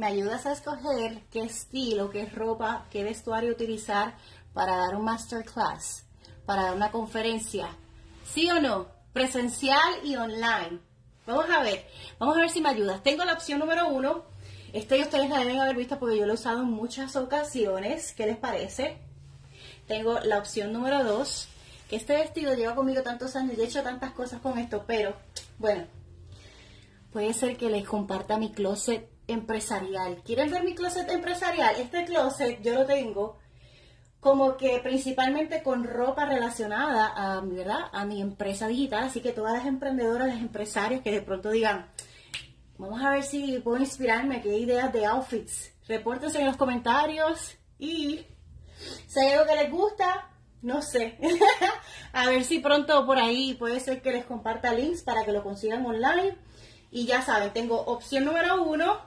me ayudas a escoger qué estilo, qué ropa, qué vestuario utilizar para dar un masterclass, para dar una conferencia. ¿Sí o no? Presencial y online. Vamos a ver, vamos a ver si me ayudas. Tengo la opción número uno. Este ustedes la deben haber visto porque yo lo he usado en muchas ocasiones. ¿Qué les parece? Tengo la opción número dos, que este vestido lleva conmigo tantos años y he hecho tantas cosas con esto, pero bueno, puede ser que les comparta mi closet empresarial. ¿Quieren ver mi closet empresarial? Este closet yo lo tengo como que principalmente con ropa relacionada a, ¿verdad? a mi empresa digital, así que todas las emprendedoras, las empresarias que de pronto digan, vamos a ver si puedo inspirarme, qué ideas de outfits. Repórtense en los comentarios y si hay algo que les gusta, no sé. a ver si pronto por ahí puede ser que les comparta links para que lo consigan online. Y ya saben, tengo opción número uno,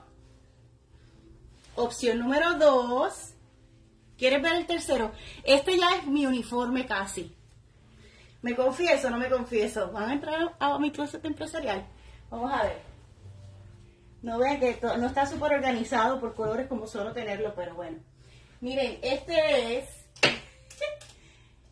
opción número dos ¿Quieres ver el tercero? Este ya es mi uniforme casi. ¿Me confieso no me confieso? ¿Van a entrar a mi closet empresarial? Vamos a ver. No vean que no está súper organizado por colores como suelo tenerlo, pero bueno. Miren, este es...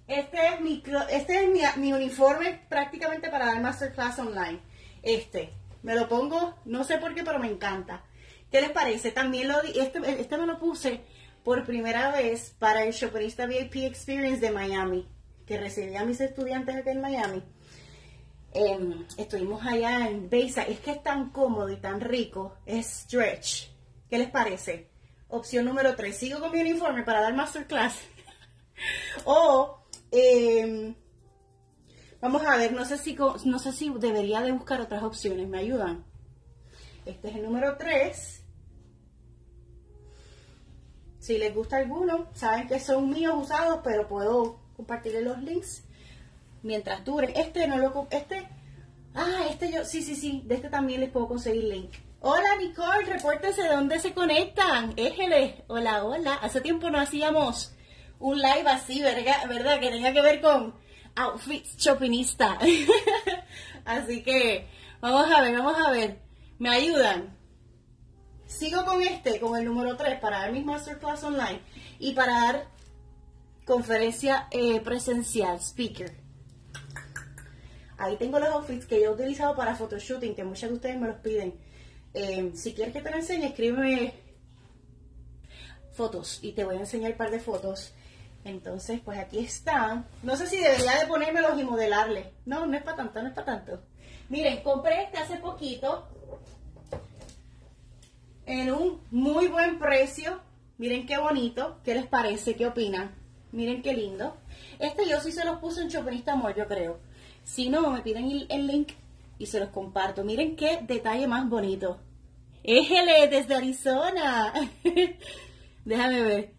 Este es mi, este es mi, uniforme prácticamente para dar masterclass online. Este. Me lo pongo, no sé por qué, pero me encanta. ¿Qué les parece? También lo este, este me lo puse por primera vez para el Shopperista VIP Experience de Miami, que recibí a mis estudiantes aquí en Miami. Em, estuvimos allá en Besa. Es que es tan cómodo y tan rico. Es stretch. ¿Qué les parece? Opción número 3. Sigo con mi uniforme para dar masterclass. o, em, vamos a ver, no sé, si, no sé si debería de buscar otras opciones. ¿Me ayudan? Este es el número 3. Si les gusta alguno, saben que son míos usados, pero puedo compartirles los links mientras duren. Este no lo... Este... Ah, este yo... Sí, sí, sí. De este también les puedo conseguir link. Hola Nicole, repórtense de dónde se conectan. Éjele. Hola, hola. Hace tiempo no hacíamos un live así, ¿verdad? ¿verdad? Que tenga que ver con outfits shoppingista. así que vamos a ver, vamos a ver. ¿Me ayudan? Sigo con este, con el número 3, para dar mis masterclass online y para dar conferencia eh, presencial, speaker. Ahí tengo los outfits que yo he utilizado para photoshooting, que muchas de ustedes me los piden. Eh, si quieres que te lo enseñe, escríbeme fotos y te voy a enseñar un par de fotos. Entonces, pues aquí están. No sé si debería de ponérmelos y modelarles. No, no es para tanto, no es para tanto. Miren, compré este hace poquito en un muy buen precio. Miren qué bonito. ¿Qué les parece? ¿Qué opinan? Miren qué lindo. Este yo sí se los puse en Chopinista Amor, yo creo. Si no, me piden el, link y se los comparto. Miren qué detalle más bonito. Éjele desde Arizona. Déjame ver.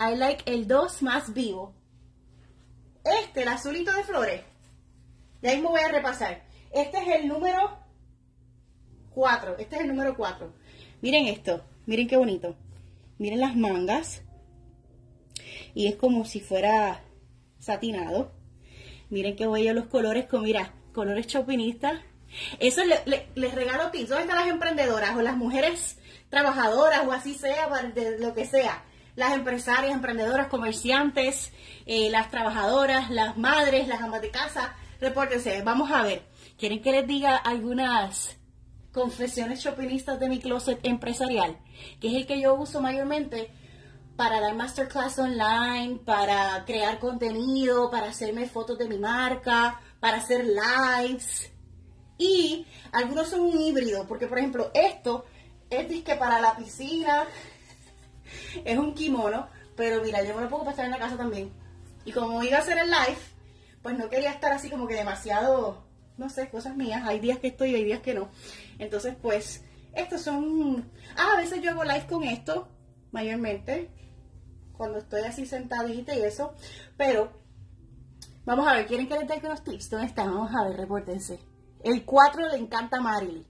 I like el 2 más vivo. Este, el azulito de flores. De ahí me voy a repasar. Este es el número 4. Este es el número 4. Miren esto, miren qué bonito. Miren las mangas. Y es como si fuera satinado. Miren qué bello los colores, como mira, colores chopinistas. Eso les regalo tips. ¿Dónde están las emprendedoras o las mujeres trabajadoras o así sea, de lo que sea? Las empresarias, emprendedoras, comerciantes, eh, las trabajadoras, las madres, las amas de casa. Repórtense. Vamos a ver. ¿Quieren que les diga algunas confesiones shoppingistas de mi closet empresarial, que es el que yo uso mayormente para dar masterclass online, para crear contenido, para hacerme fotos de mi marca, para hacer lives. Y algunos son un híbrido, porque por ejemplo, esto es disque para la piscina, es un kimono, pero mira, yo me lo pongo para estar en la casa también. Y como iba a hacer el live, pues no quería estar así como que demasiado no sé, cosas mías. Hay días que estoy y hay días que no. Entonces, pues, estos son... Ah, a veces yo hago live con esto, mayormente, cuando estoy así sentadita y eso. Pero, vamos a ver, ¿quieren que les dé unos tips? ¿Dónde están? Vamos a ver, repórtense. El 4 le encanta a Marilyn.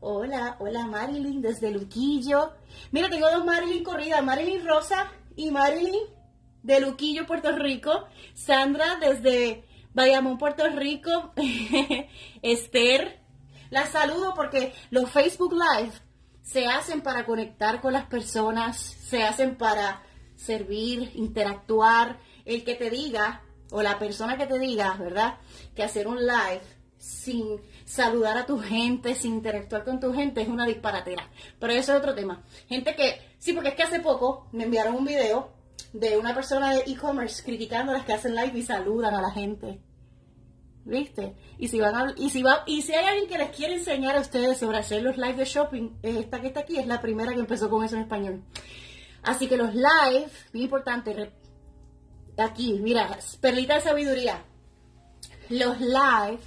Hola, hola Marilyn, desde Luquillo. Mira, tengo dos Marilyn corridas, Marilyn Rosa y Marilyn de Luquillo, Puerto Rico. Sandra desde Bayamón, Puerto Rico, Esther, la saludo porque los Facebook Live se hacen para conectar con las personas, se hacen para servir, interactuar. El que te diga, o la persona que te diga, ¿verdad? Que hacer un live sin saludar a tu gente, sin interactuar con tu gente, es una disparatera. Pero eso es otro tema. Gente que, sí, porque es que hace poco me enviaron un video de una persona de e-commerce criticando a las que hacen live y saludan a la gente. ¿Viste? Y si van a, y si va, y si hay alguien que les quiere enseñar a ustedes sobre hacer los live de shopping, esta que está aquí es la primera que empezó con eso en español. Así que los live, bien importante, aquí, mira, perlita de sabiduría. Los live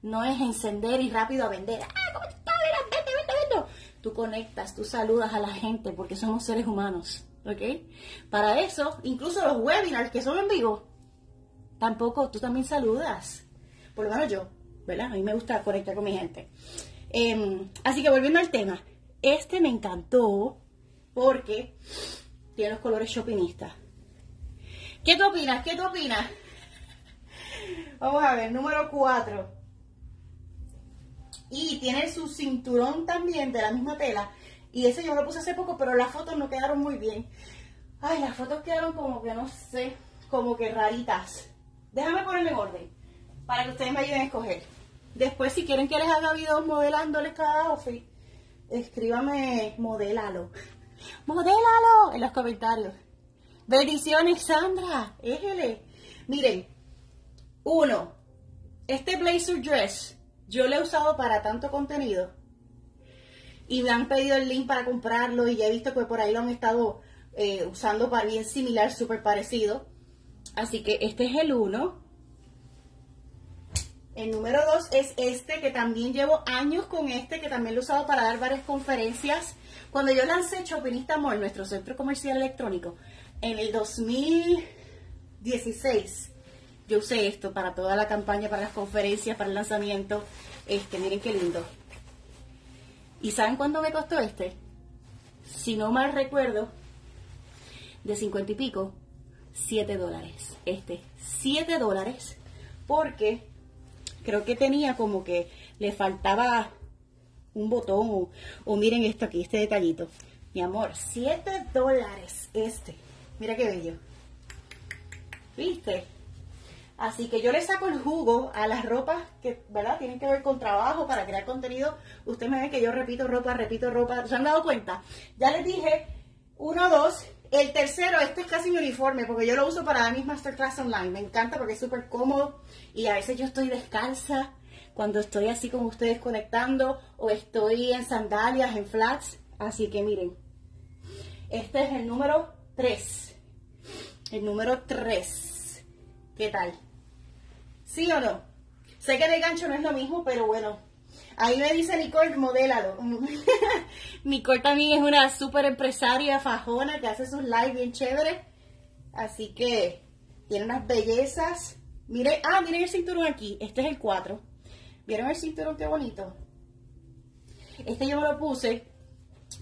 no es encender y rápido a vender. ¡Ah, cómo estás! Vende, vende, vende. Tú conectas, tú saludas a la gente porque somos seres humanos, ¿ok? Para eso, incluso los webinars que son en vivo, tampoco, tú también saludas. Por yo, ¿verdad? A mí me gusta conectar con mi gente. Em, así que volviendo al tema, este me encantó porque tiene los colores shoppingistas. ¿Qué tú opinas? ¿Qué tú opinas? Vamos a ver, número 4. Y tiene su cinturón también de la misma tela. Y ese yo lo puse hace poco, pero las fotos no quedaron muy bien. Ay, las fotos quedaron como que no sé, como que raritas. Déjame ponerle en orden para que ustedes me ayuden a escoger. Después, si quieren que les haga videos modelándoles cada outfit, escríbame modélalo. Modélalo en los comentarios. Bendiciones, Sandra. Éjele. Miren, uno, este blazer dress yo lo he usado para tanto contenido y me han pedido el link para comprarlo y ya he visto que por ahí lo han estado eh, usando para bien similar, súper parecido. Así que este es el uno. El número dos es este, que también llevo años con este, que también lo he usado para dar varias conferencias. Cuando yo lancé Chopinista Mall, nuestro centro comercial electrónico, en el 2016, yo usé esto para toda la campaña, para las conferencias, para el lanzamiento. Este, miren qué lindo. ¿Y saben cuánto me costó este? Si no mal recuerdo, de 50 y pico, 7 dólares. Este, 7 dólares, porque creo que tenía como que le faltaba un botón o, miren esto aquí, este detallito. Mi amor, 7 dólares este. Mira qué bello. ¿Viste? Así que yo le saco el jugo a las ropas que, ¿verdad? Tienen que ver con trabajo para crear contenido. Usted me ve que yo repito ropa, repito ropa. ¿Se han dado cuenta? Ya les dije, uno, dos. El tercero, este es casi mi uniforme porque yo lo uso para dar mis masterclass online. Me encanta porque es súper cómodo y a veces yo estoy descalza cuando estoy así como ustedes conectando o estoy en sandalias, en flats. Así que miren, este es el número 3. El número 3. ¿Qué tal? ¿Sí o no? Sé que de gancho no es lo mismo, pero bueno. Ahí me dice Nicole, modélalo. Nicole también es una súper empresaria fajona que hace sus lives bien chéveres. Así que tiene unas bellezas. Miren, ah, miren el cinturón aquí. Este es el 4. ¿Vieron el cinturón qué bonito? Este yo me lo puse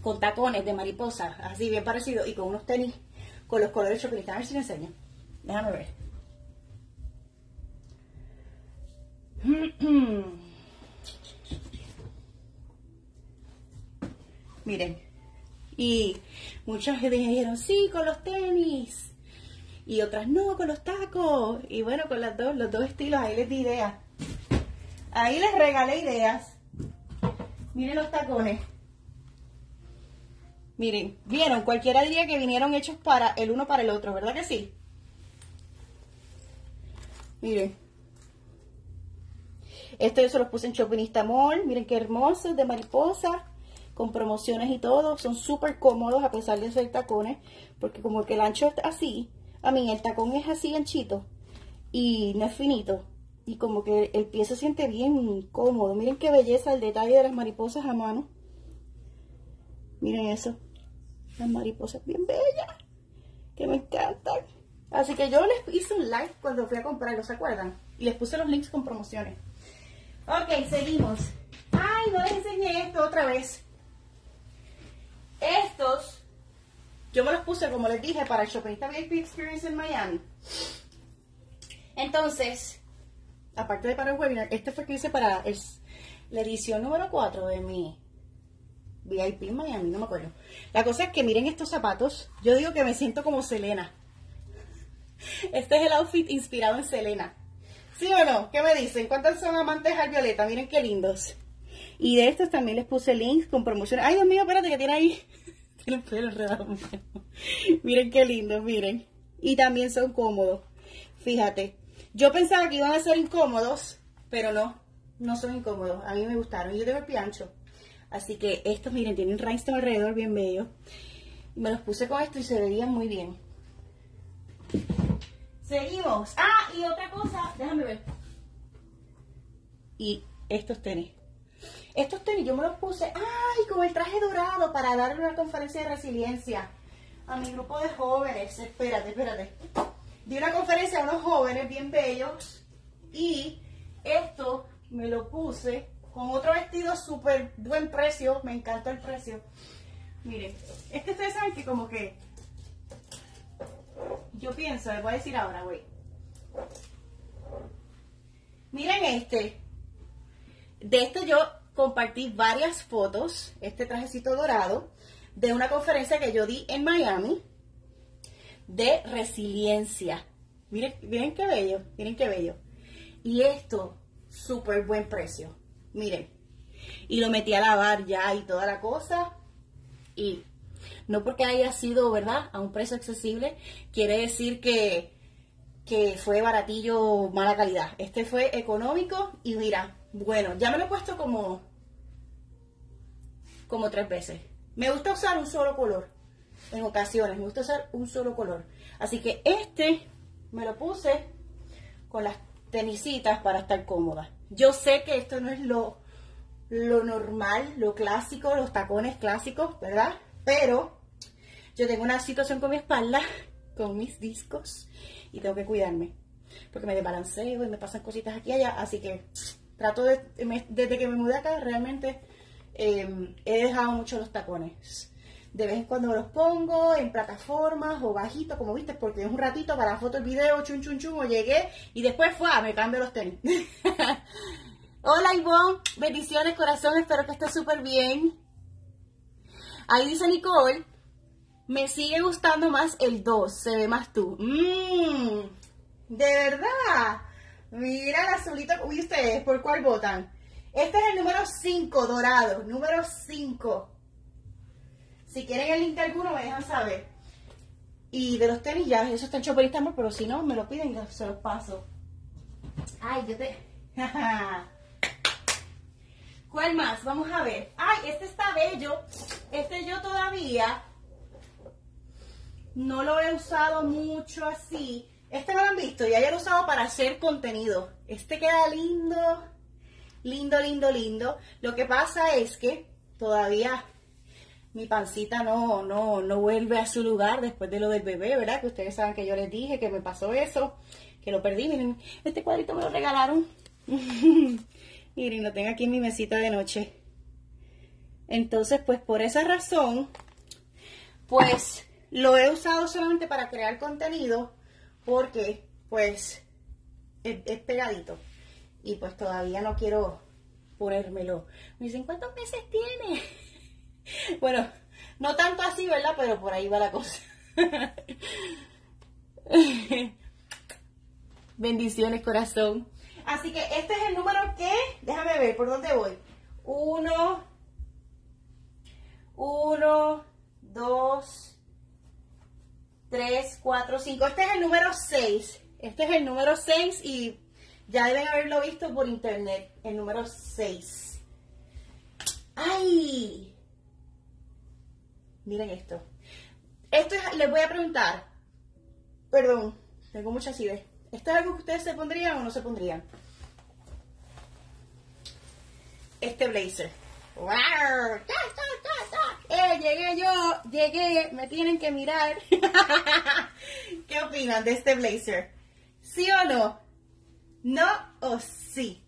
con tacones de mariposa, así bien parecido, y con unos tenis con los colores chocolate. A ver si me enseño. Déjame ver. Miren, y muchas dijeron, sí, con los tenis. Y otras no, con los tacos. Y bueno, con las dos, los dos estilos, ahí les di ideas. Ahí les regalé ideas. Miren los tacones. Miren, vieron, cualquiera diría que vinieron hechos para el uno para el otro, ¿verdad que sí? Miren. Este yo se los puse en Chopinista Mall. Miren qué hermosos, de mariposa, con promociones y todo. Son súper cómodos a pesar de ser tacones. Porque como que el ancho es así. A mí el tacón es así anchito. Y no es finito. Y como que el pie se siente bien cómodo. Miren qué belleza el detalle de las mariposas a mano. Miren eso. Las mariposas bien bellas. Que me encantan. Así que yo les hice un live cuando fui a comprarlos, ¿se acuerdan? Y les puse los links con promociones. Ok, seguimos. Ay, no les enseñé esto otra vez. Estos, yo me los puse, como les dije, para el Shopperista VIP Experience en Miami. Entonces, aparte de para el webinar, este fue que hice para la edición número 4 de mi, VIP en Miami, no me acuerdo. La cosa es que miren estos zapatos. Yo digo que me siento como Selena. Este es el outfit inspirado en Selena. ¿Sí o no? ¿Qué me dicen? ¿Cuántos son amantes al violeta? Miren qué lindos. Y de estos también les puse links con promoción. Ay, Dios mío, espérate que tiene ahí. tiene el pelo enredado. miren qué lindos, miren. Y también son cómodos. Fíjate. Yo pensaba que iban a ser incómodos, pero no. No son incómodos. A mí me gustaron. Yo tengo el pie ancho. Así que estos, miren, tienen rhinestone alrededor bien bello. Me los puse con esto y se veían muy bien. Seguimos. Ah, y otra cosa, déjame ver. Y estos tenis. Estos tenis yo me los puse, ay, con el traje dorado para darle una conferencia de resiliencia a mi grupo de jóvenes. Espérate, espérate. Di una conferencia a unos jóvenes bien bellos y esto me lo puse con otro vestido súper buen precio. Me encanta el precio. Miren, es que ustedes saben que como que yo pienso, les voy a decir ahora, güey. Miren este. De este yo compartí varias fotos, este trajecito dorado, de una conferencia que yo di en Miami de resiliencia. Miren, miren qué bello, miren qué bello. Y esto, súper buen precio. Miren. Y lo metí a lavar ya y toda la cosa. Y no porque haya sido, ¿verdad?, a un precio accesible, quiere decir que, que fue baratillo, mala calidad. Este fue económico y mira, bueno, ya me lo he puesto como, como tres veces. Me gusta usar un solo color. En ocasiones me gusta usar un solo color. Así que este me lo puse con las tenisitas para estar cómoda. Yo sé que esto no es lo, lo normal, lo clásico, los tacones clásicos, ¿verdad? Pero yo tengo una situación con mi espalda, con mis discos, y tengo que cuidarme. Porque me desbalanceo y me pasan cositas aquí y allá. Así que trato de, desde que me mudé acá, realmente em, he dejado mucho los tacones. De vez en cuando los pongo en plataformas o bajito, como viste, porque es un ratito para la foto, el video, chun chun chun, o llegué y después fue, me cambio los tenis. Hola Ivonne, bendiciones corazón, espero que estés súper bien. Ahí dice Nicole, me sigue gustando más el 2, se ve más tú. Mmm, de verdad. Mira el azulito. Uy, ustedes, ¿por cuál votan? Este es el número 5, dorado. Número 5. Si quieren el link de alguno, me dejan saber. Y de los tenis ya, eso está hecho por Instagram, pero si no, me lo piden y se los paso. Ay, yo te... ¿Cuál más? Vamos a ver. Ay, este está bello. Este yo todavía no lo he usado mucho así. Este no lo han visto, ya yo lo he usado para hacer contenido. Este queda lindo, lindo, lindo, lindo. Lo que pasa es que todavía mi pancita no, no, no vuelve a su lugar después de lo del bebé, ¿verdad? Que ustedes saben que yo les dije que me pasó eso, que lo perdí. Miren, este cuadrito me lo regalaron. Miren, lo tengo aquí en mi mesita de noche. Entonces, pues por esa razón, pues lo he usado solamente para crear contenido porque pues es, pegadito y pues todavía no quiero ponérmelo. Me dicen, ¿cuántos meses tiene? bueno, no tanto así, ¿verdad? Pero por ahí va la cosa. Bendiciones, corazón. Así que este es el número que, déjame ver, ¿por dónde voy? Uno, uno, dos, 3, 4, 5. Este es el número 6. Este es el número 6 y ya deben haberlo visto por internet. El número 6. ¡Ay! Miren esto. Esto es, les voy a preguntar. Perdón, tengo muchas ideas. ¿Esto es algo que ustedes se pondrían o no se pondrían? Este blazer. ¡Wow! ¡Eh, llegué yo! ¡Llegué! Me tienen que mirar. ¿Qué opinan de este blazer? ¿Sí o no? ¿No o sí?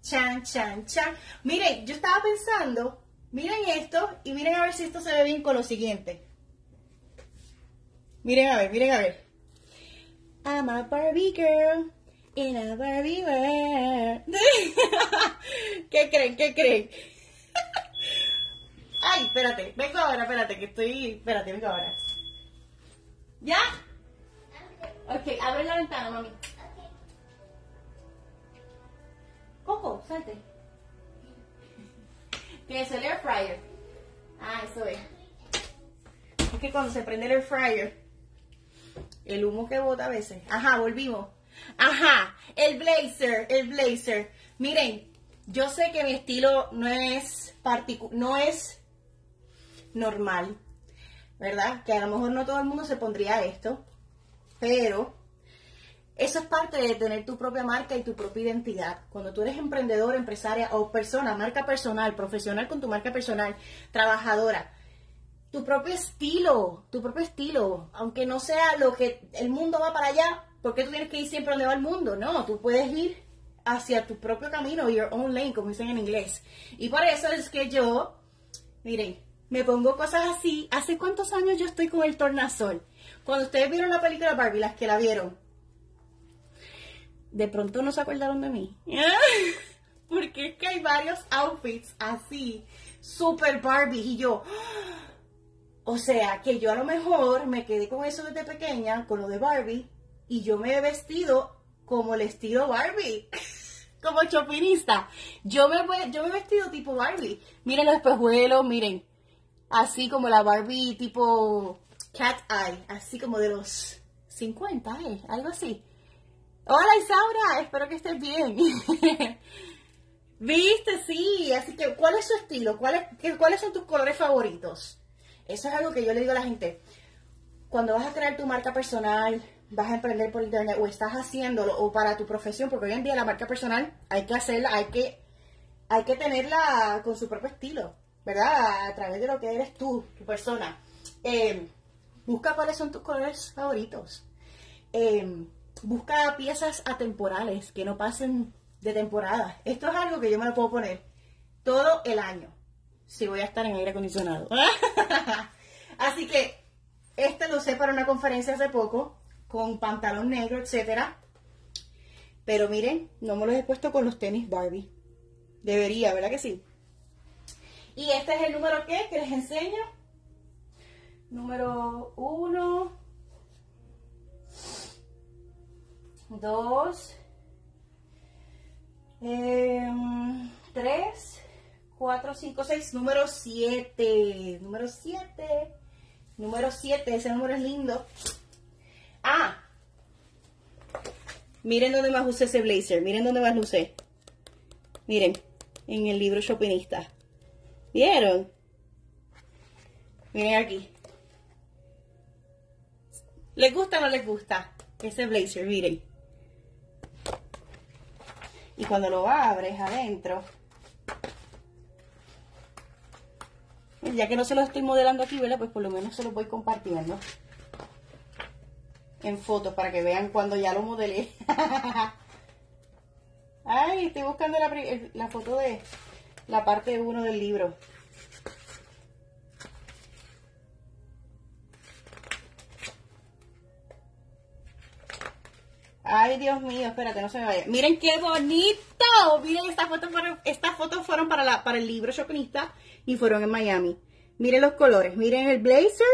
Chan, chan, chan. Miren, yo estaba pensando, miren esto y miren a ver si esto se ve bien con lo siguiente. Miren a ver, miren a ver. I'm a Barbie girl in a Barbie world. ¿Qué creen? ¿Qué creen? Ay, espérate, vengo ahora, espérate, que estoy. Espérate, vengo ahora. ¿Ya? Ok, abre la ventana, mami. Coco, salte. Tienes el air fryer. Ah, eso es. Es que cuando se prende el air fryer, el humo que bota a veces. Ajá, volvimos. Ajá, el blazer, el blazer. Miren, yo sé que mi estilo no es no es normal, ¿verdad? Que a lo mejor no todo el mundo se pondría esto, pero eso es parte de tener tu propia marca y tu propia identidad. Cuando tú eres emprendedor, empresaria o persona, marca personal, profesional con tu marca personal, trabajadora, tu propio estilo, tu propio estilo, aunque no sea lo que el mundo va para allá, porque tú tienes que ir siempre donde va el mundo? No, tú puedes ir hacia tu propio camino, your own lane, como dicen en inglés. Y por eso es que yo, miren, me pongo cosas así. ¿Hace cuántos años yo estoy con el tornasol? Cuando ustedes vieron la película Barbie, las que la vieron, de pronto no se acordaron de mí. Porque es que hay varios outfits así, super Barbie. Y yo, o sea, que yo a lo mejor me quedé con eso desde pequeña, con lo de Barbie, y yo me he vestido como el estilo Barbie. como chopinista. Yo me, yo me he vestido tipo Barbie. Miren los espejuelos, miren. Así como la Barbie tipo cat eye. Así como de los 50, ¿eh? Algo así. Hola Isaura, espero que estés bien. ¿Viste? Sí, así que ¿cuál es su estilo? ¿Cuáles son tus colores favoritos? Eso es algo que yo le digo a la gente. Cuando vas a crear tu marca personal, vas a emprender por internet o estás haciéndolo o para tu profesión, porque hoy en día la marca personal hay que hacerla, hay que, hay que tenerla con su propio estilo, ¿verdad? A través de lo que eres tú, tu persona. Eh, busca cuáles son tus colores favoritos. Eh, busca piezas atemporales que no pasen de temporada. Esto es algo que yo me lo puedo poner todo el año si voy a estar en aire acondicionado. Así que este lo sé para una conferencia hace poco con pantalón negro, etcétera. Pero miren, no me los he puesto con los tenis Barbie. Debería, ¿verdad que sí? Y este es el número ¿qué? que les enseño. Número 1, 2, 3, 4, 5, 6, número 7. Número 7. Número 7, ese número es lindo. Ah, miren dónde más usé ese blazer. Miren dónde más lo usé. Miren, en el libro Shoppingista. ¿Vieron? Miren aquí. ¿Les gusta o no les gusta? Ese blazer, miren. Y cuando lo abres adentro, ya que no se lo estoy modelando aquí, ¿verdad? Pues por lo menos se lo voy compartiendo en fotos para que vean cuando ya lo modelé. Ay, estoy buscando la, la foto de la parte 1 del libro. Ay, Dios mío, espérate, no se me vaya. Miren qué bonito. Miren, estas fotos fueron, estas fotos fueron para, la, para el libro Shopinista y fueron en Miami. Miren los colores. Miren el blazer.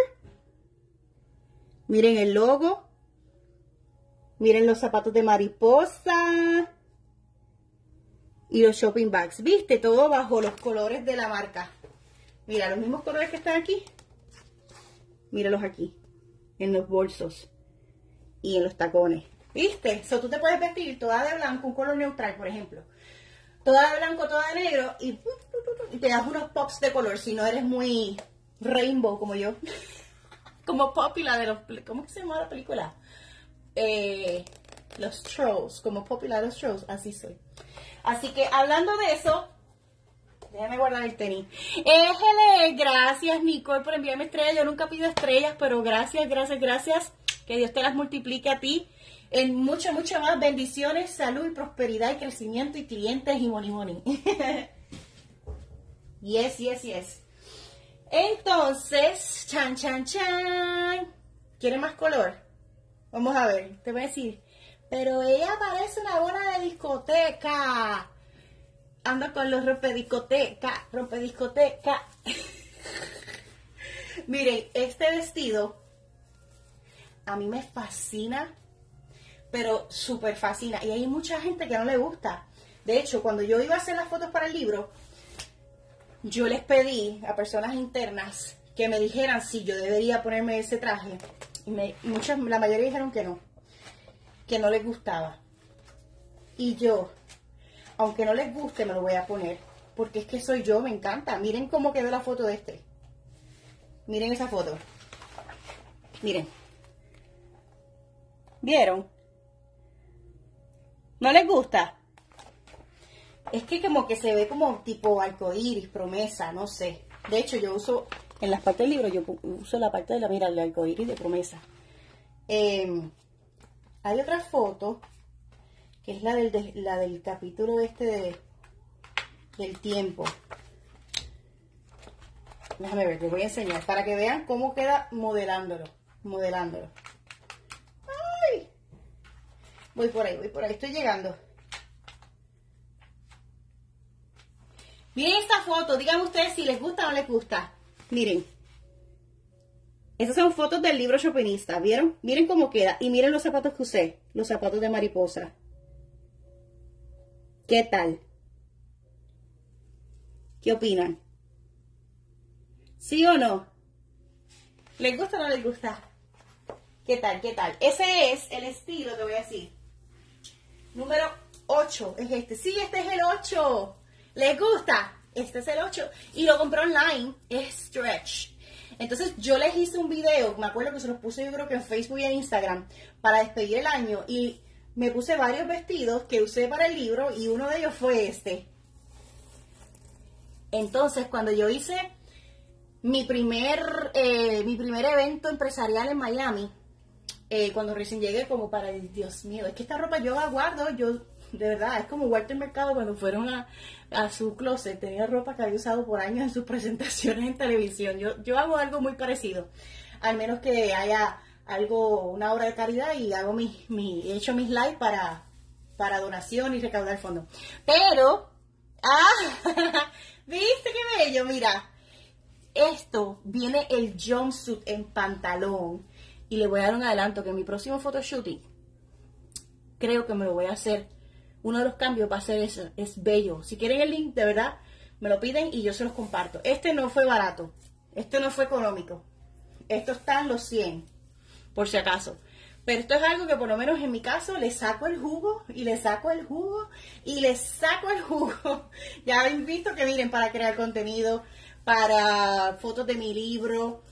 Miren el logo. Miren los zapatos de mariposa. Y los shopping bags. ¿Viste? Todo bajo los colores de la marca. Mira, los mismos colores que están aquí. Míralos aquí. En los bolsos. Y en los tacones. ¿Viste? Eso tú te puedes vestir toda de blanco, un color neutral, por ejemplo. Toda de blanco, toda de negro. Y, y te das unos pops de color. Si no eres muy rainbow como yo. como Poppy, la de los... ¿Cómo se llama la película? Eh, los Trolls, como popular los Trolls, así soy. Así que hablando de eso, déjame guardar el tenis. Éjele, gracias Nicole por enviarme estrellas. Yo nunca pido estrellas, pero gracias, gracias, gracias. Que Dios te las multiplique a ti en muchas, muchas más bendiciones, salud prosperidad y crecimiento y clientes y money money. yes, yes, yes. Entonces, chan, chan, chan. ¿Quiere más color? Vamos a ver, te voy a decir. Pero ella parece una buena de discoteca. Anda con los rompediscoteca, rompediscoteca. Miren, este vestido a mí me fascina, pero súper fascina. Y hay mucha gente que no le gusta. De hecho, cuando yo iba a hacer las fotos para el libro, yo les pedí a personas internas que me dijeran si yo debería ponerme ese traje. Y me, muchas, la mayoría dijeron que no, que no les gustaba. Y yo, aunque no les guste, me lo voy a poner. Porque es que soy yo, me encanta. Miren cómo quedó la foto de este. Miren esa foto. Miren. ¿Vieron? ¿No les gusta? Es que como que se ve como tipo arcoíris, promesa, no sé. De hecho, yo uso, en las partes del libro, yo uso la parte de la, mira, el arcoíris de promesa. Em, hay otra foto, que es la del, la del capítulo este de, del tiempo. Déjame ver, les voy a enseñar, para que vean cómo queda modelándolo, modelándolo. Voy por ahí, voy por ahí, estoy llegando. Miren esta foto, díganme ustedes si les gusta o no les gusta. Miren. Estas son fotos del libro Chopinista, ¿vieron? Miren cómo queda. Y miren los zapatos que usé, los zapatos de mariposa. ¿Qué tal? ¿Qué opinan? ¿Sí o no? ¿Les gusta o no les gusta? ¿Qué tal? ¿Qué tal? Ese es el estilo, te voy a decir. Número 8 es este. Sí, este es el 8. ¿Les gusta? Este es el 8. Y lo compré online. Es Stretch. Entonces yo les hice un video, me acuerdo que se los puse yo creo que en Facebook y en Instagram, para despedir el año. Y me puse varios vestidos que usé para el libro y uno de ellos fue este. Entonces cuando yo hice mi primer, eh, mi primer evento empresarial en Miami, eh, cuando recién llegué, como para, Dios mío, es que esta ropa yo la guardo, yo, de verdad, es como Walter Mercado cuando fueron a, su closet, tenía ropa que había usado por años en sus presentaciones en televisión. Yo, yo hago algo muy parecido, al menos que haya algo, una obra de caridad y hago mi, mi he hecho mis lives para, para donación y recaudar fondos. Pero, ah, ¿viste qué bello? Mira, esto viene el jumpsuit en pantalón y le voy a dar un adelanto que en mi próximo photoshooting creo que me lo voy a hacer. Uno de los cambios va a ser eso, es bello. Si quieren el link, de verdad, me lo piden y yo se los comparto. Este no fue barato, este no fue económico. Esto está en los 100, por si acaso. Pero esto es algo que por lo menos en mi caso le saco el jugo y le saco el jugo y le saco el jugo. ya habéis visto que miren, para crear contenido, para fotos de mi libro,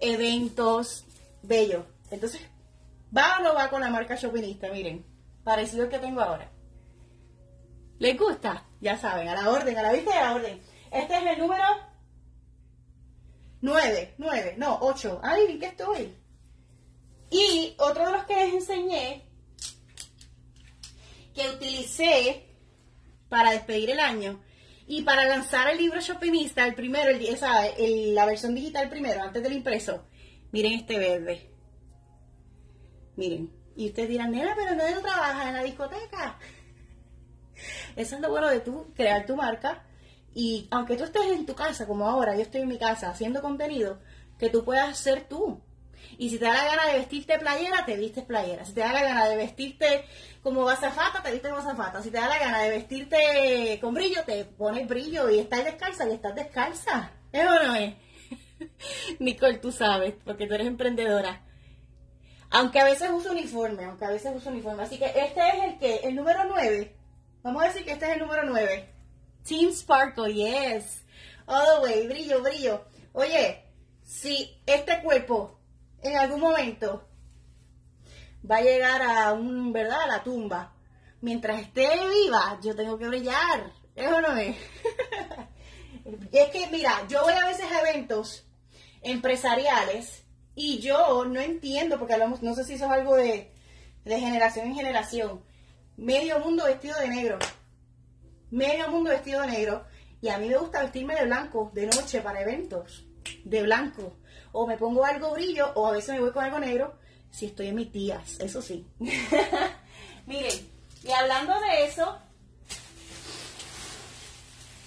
eventos, bello. Entonces, ¿va o no va con la marca Chopinista? Miren, parecido al que tengo ahora. ¿Les gusta? Ya saben, a la orden, a la vista de la orden. Este es el número 9, 9, no, 8. Ay, ¿en qué estoy? Y otro de los que les enseñé, que utilicé para despedir el año y para lanzar el libro Shopinista, el primero, esa, la versión digital primero, antes del impreso, Miren este verde. Miren. Y ustedes dirán, nena, pero no trabaja en la discoteca. Eso es lo bueno de tú crear tu marca. Y aunque tú estés en tu casa, como ahora, yo estoy en mi casa haciendo contenido, que tú puedas ser tú. Y si te da la gana de vestirte playera, te vistes playera. Si te da la gana de vestirte como bazafata, te vistes como bazafata. Si te da la gana de vestirte con brillo, te pones brillo y estás descalza y estás descalza. ¿Es o no es? Nicole, tú sabes, porque tú eres emprendedora. Aunque a veces uso uniforme, aunque a veces uso uniforme. Así que este es el que, el número 9. Vamos a decir que este es el número 9. Team Sparkle, yes. All the way, brillo, brillo. Oye, si este cuerpo en algún momento va a llegar a un, ¿verdad? A la tumba. Mientras esté viva, yo tengo que brillar. ¿Eso no es? es que, mira, yo voy a veces a eventos empresariales y yo no entiendo, porque hablamos, no sé si eso es algo de, generación en generación, medio mundo vestido de negro, medio mundo vestido de negro, y a mí me gusta vestirme de blanco de noche para eventos, de blanco, o me pongo algo brillo, o a veces me voy con algo negro, si estoy en mis tías, eso sí. Miren, y hablando de eso,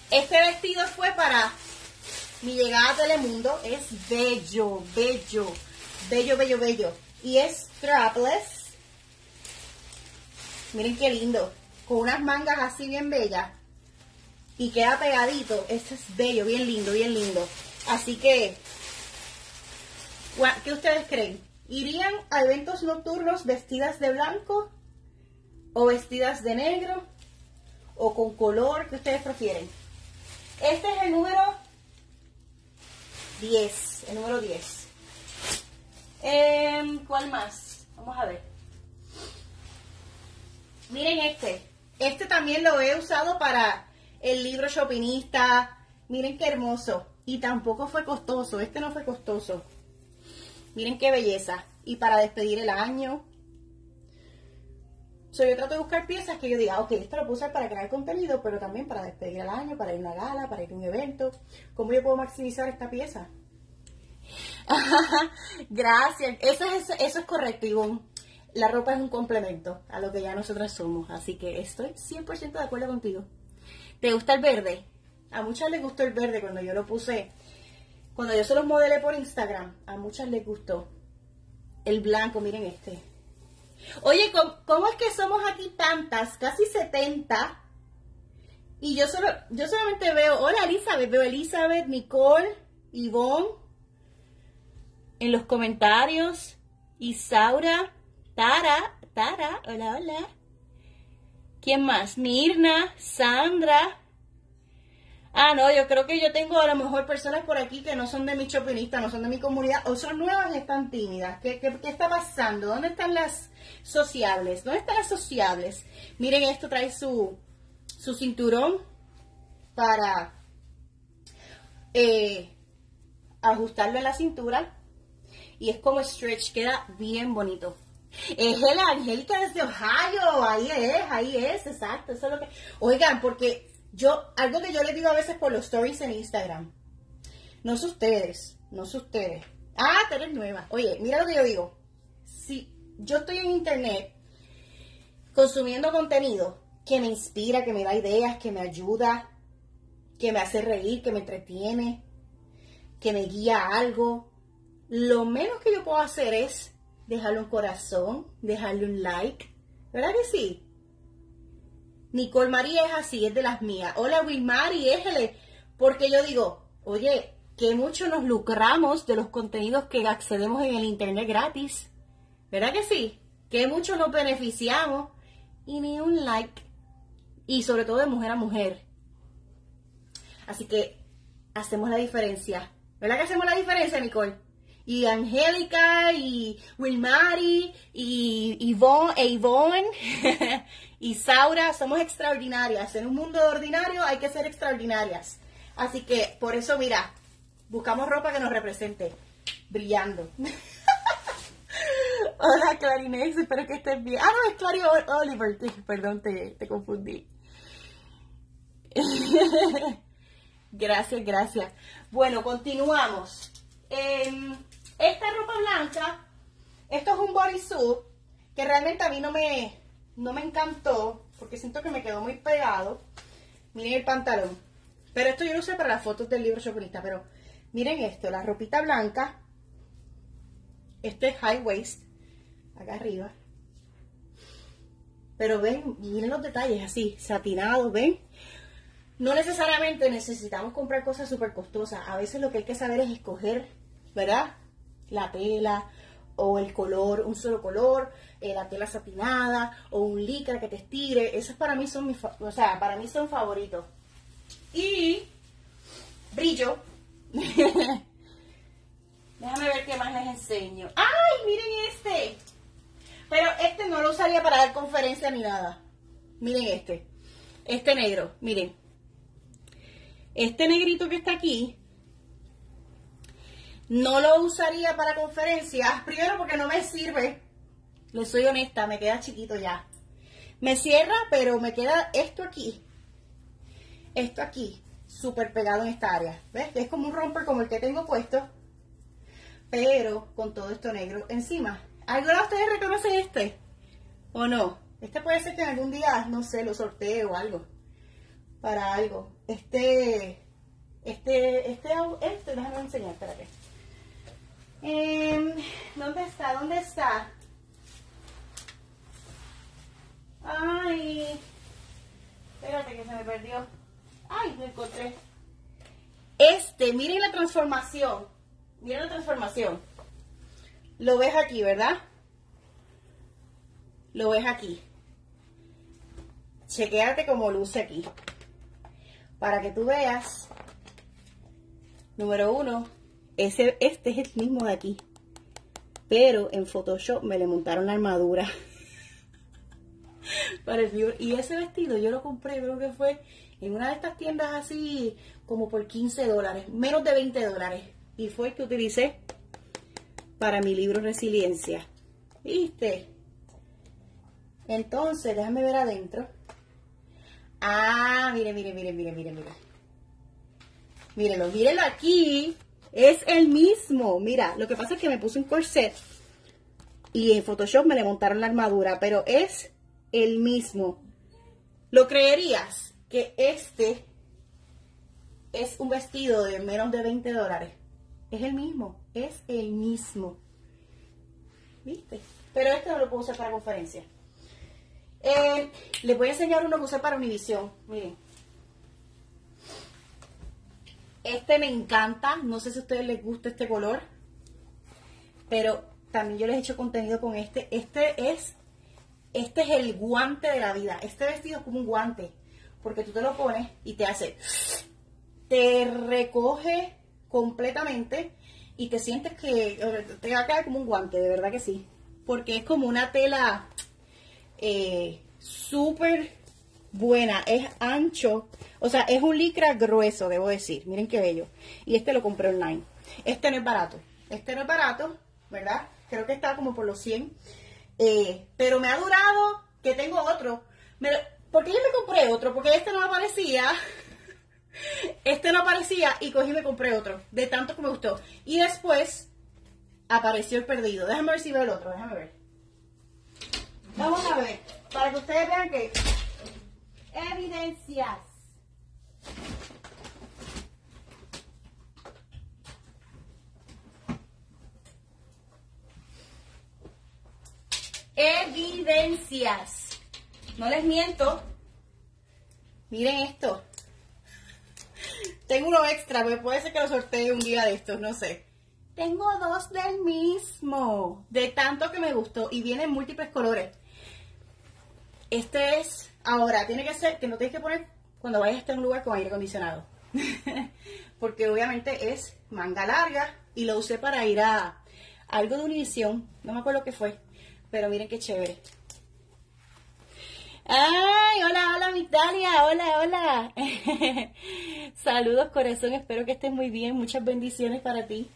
este vestido fue para mi llegada a Telemundo es bello, bello, bello, bello, bello. Y es strapless. Miren qué lindo. Con unas mangas así bien bellas. Y queda pegadito. Este es bello, bien lindo, bien lindo. Así que, ¿qué ustedes creen? ¿Irían a eventos nocturnos vestidas de blanco? ¿O vestidas de negro? ¿O con color que ustedes prefieren? Este es el número 10. El número 10. Em, ¿Cuál más? Vamos a ver. Miren este. Este también lo he usado para el libro Shoppingista. Miren qué hermoso. Y tampoco fue costoso. Este no fue costoso. Miren qué belleza. Y para despedir el año. So, yo trato de buscar piezas que yo diga, ok, esto lo puedo usar para crear contenido, pero también para despedir el año, para ir a una gala, para ir a un evento. ¿Cómo yo puedo maximizar esta pieza? Gracias. Eso es, eso es correcto, Ivonne. La ropa es un complemento a lo que ya nosotras somos. Así que estoy 100% de acuerdo contigo. ¿Te gusta el verde? A muchas les gustó el verde cuando yo lo puse. Cuando yo se los modelé por Instagram, a muchas les gustó. El blanco, miren este. Oye, ¿cómo, es que somos aquí tantas? Casi 70. Y yo solo, yo solamente veo, hola Elizabeth, veo Elizabeth, Nicole, Ivonne, en los comentarios, Isaura, Tara, Tara, hola, hola. ¿Quién más? Mirna, Sandra, Ah, no, yo creo que yo tengo a lo mejor personas por aquí que no son de mi chopinista, no son de mi comunidad, o son nuevas y están tímidas. ¿Qué, qué, está pasando? ¿Dónde están las sociables? ¿Dónde están las sociables? Miren, esto trae su, su cinturón para eh, ajustarlo en la cintura. Y es como stretch, queda bien bonito. Es el Angélica desde Ohio, ahí es, ahí es, exacto, eso es lo que... Oigan, porque yo, algo que yo les digo a veces por los stories en Instagram. No son ustedes, no son ustedes. Ah, tú eres nueva. Oye, mira lo que yo digo. Si yo estoy en internet consumiendo contenido que me inspira, que me da ideas, que me ayuda, que me hace reír, que me entretiene, que me guía a algo, lo menos que yo puedo hacer es dejarle un corazón, dejarle un like. ¿Verdad que sí? Nicole María es así, es de las mías. Hola Wilmari, éjele. Porque yo digo, oye, que mucho nos lucramos de los contenidos que accedemos en el internet gratis. ¿Verdad que sí? Que mucho nos beneficiamos. Y ni un like. Y sobre todo de mujer a mujer. Así que hacemos la diferencia. ¿Verdad que hacemos la diferencia, Nicole? y Angélica y Wilmari y Yvonne, e Yvonne y Saura somos extraordinarias. En un mundo ordinario hay que ser extraordinarias. Así que por eso, mira, buscamos ropa que nos represente, brillando. Hola Clarinex, espero que estés bien. Ah, no, es Clary Oliver, perdón, te, te confundí. gracias, gracias. Bueno, continuamos. Eh, esta ropa blanca, esto es un bodysuit que realmente a mí no me, no me encantó porque siento que me quedó muy pegado. Miren el pantalón. Pero esto yo lo usé para las fotos del libro chocolista. Pero miren esto, la ropita blanca. Este es high waist. Acá arriba. Pero ven, miren los detalles así, satinados, ¿ven? No necesariamente necesitamos comprar cosas súper costosas. A veces lo que hay que saber es escoger, ¿verdad? la tela o el color, un solo color, eh, la tela satinada o un licra que te estire. Esos para mí son mis, o sea, para mí son favoritos. Y brillo. Déjame ver qué más les enseño. ¡Ay, miren este! Pero este no lo usaría para dar conferencia ni nada. Miren este. Este negro, miren. Este negrito que está aquí no lo usaría para conferencias, primero porque no me sirve. Le soy honesta, me queda chiquito ya. Me cierra, pero me queda esto aquí. Esto aquí, súper pegado en esta área. ¿Ves? Es como un romper como el que tengo puesto, pero con todo esto negro encima. ¿Alguno de ustedes reconoce este? ¿O no? Este puede ser que en algún día, no sé, lo sortee o algo. Para algo. Este Este, este, este, déjame enseñar, espérate. Eh, ¿Dónde está? ¿Dónde está? Ay, espérate que se me perdió. Ay, lo encontré. Este, miren la transformación. Miren la transformación. Lo ves aquí, ¿verdad? Lo ves aquí. Chequéate como luce aquí. Para que tú veas. Número uno, ese, este es el mismo de aquí. Pero en Photoshop me le montaron la armadura. Para el Y ese vestido yo lo compré, creo que fue en una de estas tiendas así como por 15 dólares, menos de 20 dólares. Y fue el que utilicé para mi libro Resiliencia. ¿Viste? Entonces, déjame ver adentro. Ah, mire, mire, mire, mire, mire, mire. Mírenlo, mírenlo aquí. Es el mismo. Mira, lo que pasa es que me puse un corset y en Photoshop me le montaron la armadura, pero es el mismo. ¿Lo creerías que este es un vestido de menos de 20 dólares? Es el mismo, es el mismo. ¿Viste? Pero este no lo puedo usar para conferencia. Eh, les voy a enseñar uno que usé para Univision. Miren. Este me encanta. No sé si a ustedes les gusta este color. Pero también yo les he hecho contenido con este. Este es, este es el guante de la vida. Este vestido es como un guante. Porque tú te lo pones y te hace, te recoge completamente y te sientes que te va a caer como un guante, de verdad que sí. Porque es como una tela eh, súper buena, es ancho, o sea, es un licra grueso, debo decir, miren qué bello. Y este lo compré online. Este no es barato, este no es barato, ¿verdad? Creo que está como por los 100. Eh, pero me ha durado que tengo otro. ¿Por qué yo me compré otro? Porque este no aparecía. Este no aparecía y cogí y me compré otro. De tanto que me gustó. Y después apareció el perdido. Déjame ver si veo el otro. Déjame ver. Vamos a ver. Para que ustedes vean que... Evidencias. Evidencias. No les miento. Miren esto. Tengo uno extra, me puede ser que lo sortee un día de estos, no sé. Tengo dos del mismo, de tanto que me gustó y vienen múltiples colores. Este es, ahora, tiene que ser, que no tienes que poner cuando vayas a estar en un lugar con aire acondicionado. Porque obviamente es manga larga y lo usé para ir a algo de Univision, no me acuerdo qué fue, pero miren qué chévere. Ay, hola, hola, Vitalia, hola, hola. Saludos, corazón, espero que estés muy bien, muchas bendiciones para ti.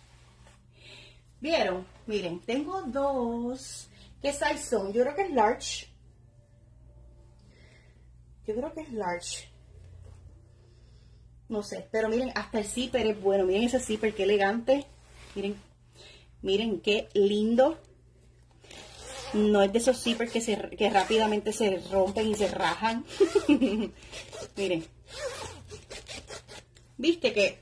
¿Vieron? Miren, tengo dos. ¿Qué size son? Yo creo que es large. Yo creo que es large. No sé, pero miren, hasta el zipper es bueno. Miren ese zipper, qué elegante. Miren, miren qué lindo. No es de esos zippers que, se, que rápidamente se rompen y se rajan. miren. Viste que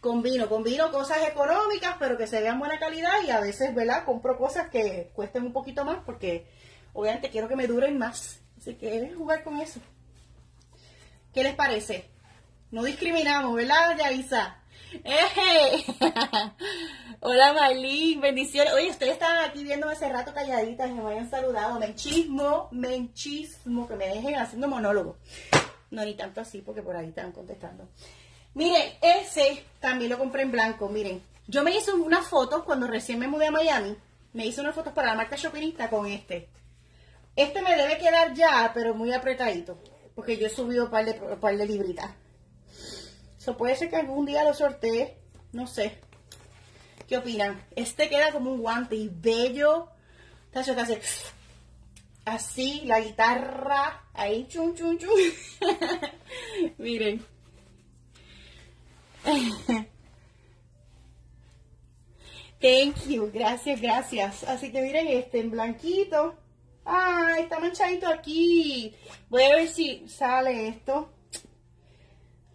combino, combino cosas económicas, pero que se vean buena calidad y a veces, ¿verdad? Compro cosas que cuesten un poquito más porque obviamente quiero que me duren más. Así que jugar con eso. ¿Qué les parece? No discriminamos, ¿verdad, Yavisa? ¡Eh! Hola, Marlene, bendiciones. Oye, ustedes estaban aquí viéndome hace rato calladitas me habían saludado. Menchismo, menchismo, que me dejen haciendo monólogo. No, ni tanto así, porque por ahí están contestando. Miren, ese también lo compré en blanco, miren. Yo me hice unas fotos cuando recién me mudé a Miami. Me hice unas fotos para la marca Shoppingista con este. Este me debe quedar ya, pero muy apretadito. Porque yo he subido un par de, par de libritas. Puede ser que algún día lo sortee. No sé. ¿Qué opinan? Este queda como un guante y bello. Así, la guitarra, ahí, chun, chun, chun. Miren. Thank you, gracias, gracias. Así que miren este en blanquito. ¡Ay, está manchadito aquí! Voy a ver si sale esto.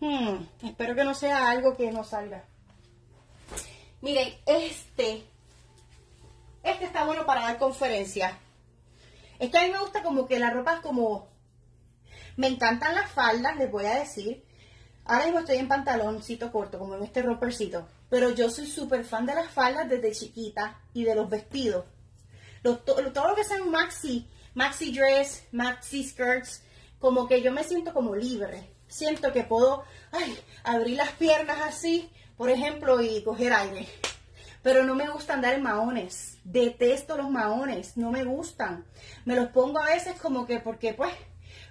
Hmm, espero que no sea algo que no salga. Miren, este, este está bueno para dar conferencias. Es que a mí me gusta como que la ropa es como, me encantan las faldas, les voy a decir. Ahora mismo estoy en pantaloncito corto, como en este rompercito. Pero yo soy súper fan de las faldas desde chiquita y de los vestidos. todo lo que sean maxi, maxi dress, maxi skirts, como que yo me siento como libre. Siento que puedo abrir las piernas así, por ejemplo, y coger aire. Pero no me gusta andar en maones. Detesto los maones, no me gustan. Me los pongo a veces como que porque pues,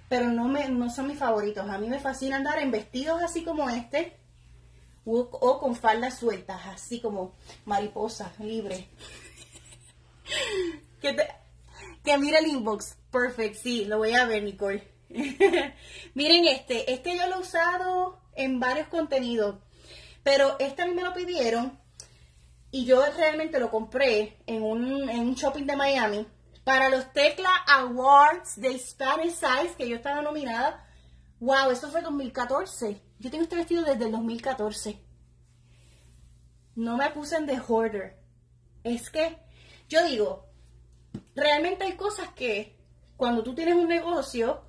pero no me no son mis favoritos. A mí me fascina andar en vestidos así como este o, con faldas sueltas, así como mariposa, libre. que, que mira el inbox. Perfect, sí, lo voy a ver, Nicole. Miren este, este yo lo he usado en varios contenidos, pero este a mí me lo pidieron y yo realmente lo compré en un, shopping de Miami para los Tecla Awards de Spanish Size que yo estaba nominada. Wow, eso fue 2014. Yo tengo este vestido desde el 2014. No me acusen de hoarder. Es que yo digo, realmente hay cosas que cuando tú tienes un negocio,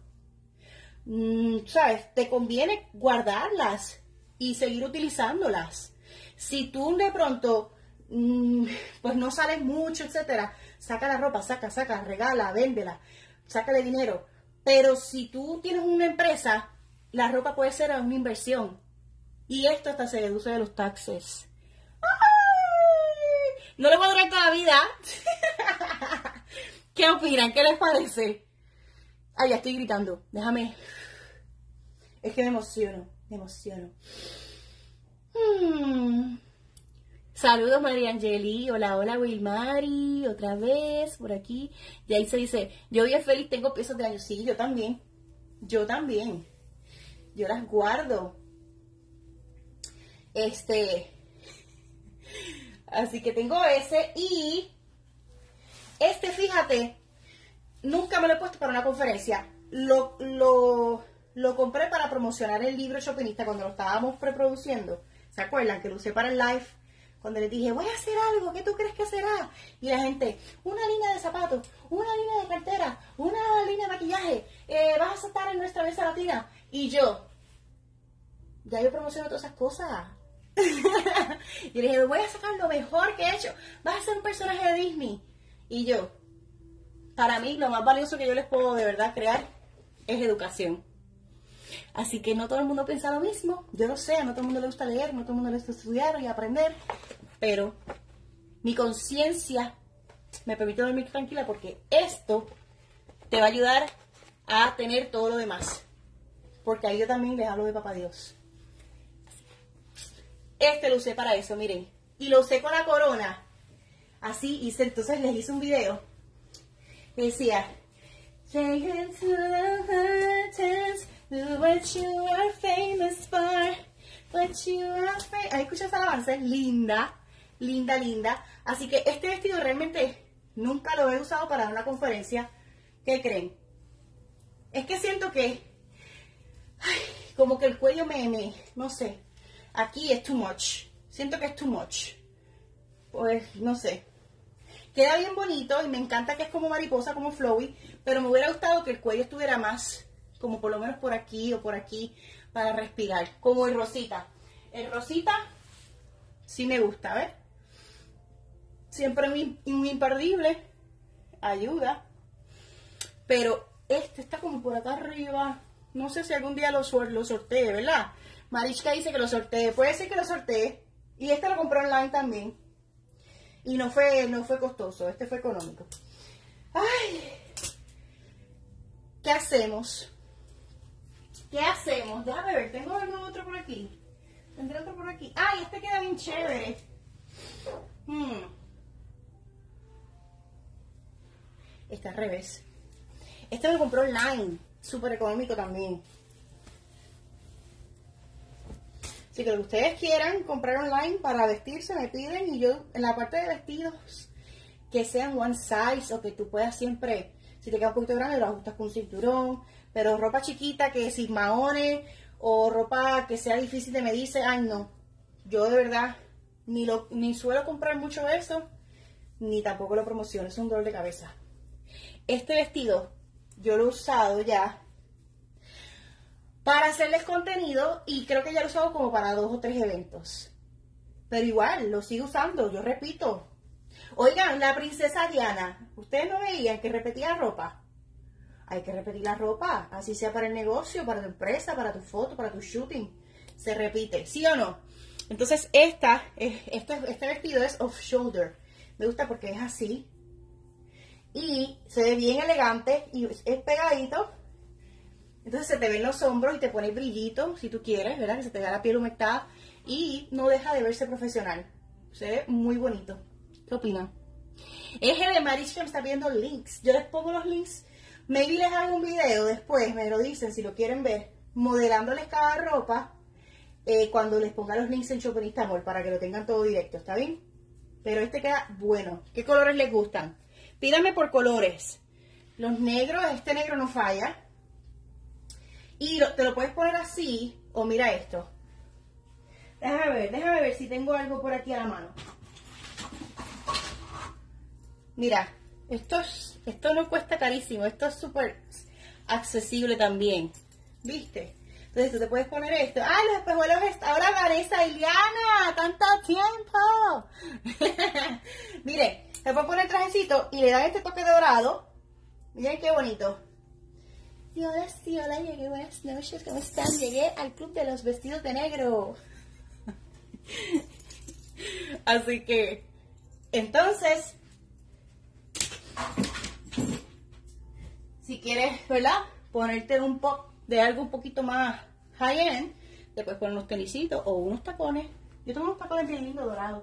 sabes, te conviene guardarlas y seguir utilizándolas. Si tú de pronto Mm, pues no sales mucho, etcétera, saca la ropa, saca, saca, regala, véndela, sácale dinero. Pero si tú tienes una empresa, la ropa puede ser una inversión. Y esto hasta se deduce de los taxes. No le voy a durar toda la vida. ¿Qué opinan? ¿Qué les parece? Ay, ya estoy gritando. Déjame. Es que me emociono, me emociono. Hmm. Saludos María Angeli, hola, hola Wilmari, otra vez por aquí. Y ahí se dice, yo bien feliz, tengo piezas de año. Sí, yo también, yo también. Yo las guardo. Este, así que tengo ese y este, fíjate, nunca me lo he puesto para una conferencia. Lo, lo, lo compré para promocionar el libro Shoppingista cuando lo estábamos preproduciendo. ¿Se acuerdan? Que lo usé para el live cuando le dije, voy a hacer algo, ¿qué tú crees que será? Y la gente, una línea de zapatos, una línea de cartera, una línea de maquillaje, eh, vas a estar en nuestra mesa latina. Y yo, ya yo promociono todas esas cosas. y le dije, voy a sacar lo mejor que he hecho. Vas a ser un personaje de Disney. Y yo, para mí, lo más valioso que yo les puedo de verdad crear es educación. Así que no todo el mundo piensa lo mismo, yo lo sé, no todo el mundo le gusta leer, no todo el mundo le gusta estudiar y aprender, pero mi conciencia me permite dormir tranquila porque esto te va a ayudar a tener todo lo demás. Porque ahí yo también les hablo de papá Dios. Este lo usé para eso, miren. Y lo usé con la corona. Así hice, entonces les hice un video. Decía, what you are famous for. What you are famous. Ahí escuchas alabanza, linda, linda, linda. Así que este vestido realmente nunca lo he usado para una conferencia. ¿Qué creen? Es que siento que, como que el cuello me, me, no sé, aquí es too much. Siento que es too much. Pues, no sé. Queda bien bonito y me encanta que es como mariposa, como flowy, pero me hubiera gustado que el cuello estuviera más como por lo menos por aquí o por aquí para respirar, como el rosita. El rosita sí me gusta, ¿ves? Siempre muy, muy imperdible, ayuda. Pero este está como por acá arriba. No sé si algún día lo, lo sortee, ¿verdad? Marichka dice que lo sortee. Puede ser que lo sortee. Y este lo compró online también. Y no fue, no fue costoso. Este fue económico. Ay. ¿Qué hacemos? ¿Qué hacemos? Déjame ver, tengo otro por aquí. Tendré otro por aquí. ¡Ay, este queda bien chévere! Hmm. Este al revés. Este lo compró online. Súper económico también. Así que ustedes quieran comprar online para vestirse, me piden. Y yo, en la parte de vestidos, que sean one size o que tú puedas siempre, si te queda un poquito grande, lo ajustas con un cinturón pero ropa chiquita que sin maones o ropa que sea difícil de medirse, ay no, yo de verdad ni, lo, ni suelo comprar mucho eso, ni tampoco lo promociono, es un dolor de cabeza. Este vestido yo lo he usado ya para hacerles contenido y creo que ya lo usado como para dos o tres eventos. Pero igual, lo sigo usando, yo repito. Oigan, la princesa Diana, ¿ustedes no veían que repetía ropa? Hay que repetir la ropa, así sea para el negocio, para tu empresa, para tu foto, para tu shooting. Se repite, ¿sí o no? Entonces, esta, este, vestido es off shoulder. Me gusta porque es así. Y se ve bien elegante y es pegadito. Entonces se te ven los hombros y te pone brillito, si tú quieres, ¿verdad? Que se te vea la piel humectada y no deja de verse profesional. Se ve muy bonito. ¿Qué opinan? Eje de Marisha me está viendo links. Yo les pongo los links. Maybe les hago un video después, me lo dicen si lo quieren ver, modelándoles cada ropa eh, cuando les ponga los links en Chopinista Amor para que lo tengan todo directo, ¿está bien? Pero este queda bueno. ¿Qué colores les gustan? Pídame por colores. Los negros, este negro no falla. Y te lo puedes poner así, o mira esto. Déjame ver, déjame ver si tengo algo por aquí a la mano. Mira, esto, esto no cuesta carísimo, esto es súper accesible también. ¿Viste? Entonces tú te puedes poner esto. ¡Ah, los espejuelos! Ahora Vanessa Iliana, tanto tiempo. Mire, se puede poner el trajecito y le dan este toque dorado. Miren qué bonito. Y sí, hola, llegué, buenas noches, ¿cómo están? Llegué al club de los vestidos de negro. Así que, entonces, si quieres, ¿verdad? Ponerte un pop de algo un poquito más high-end, puedes poner unos tenisitos o unos tacones. Yo tengo unos tacones bien lindos dorados.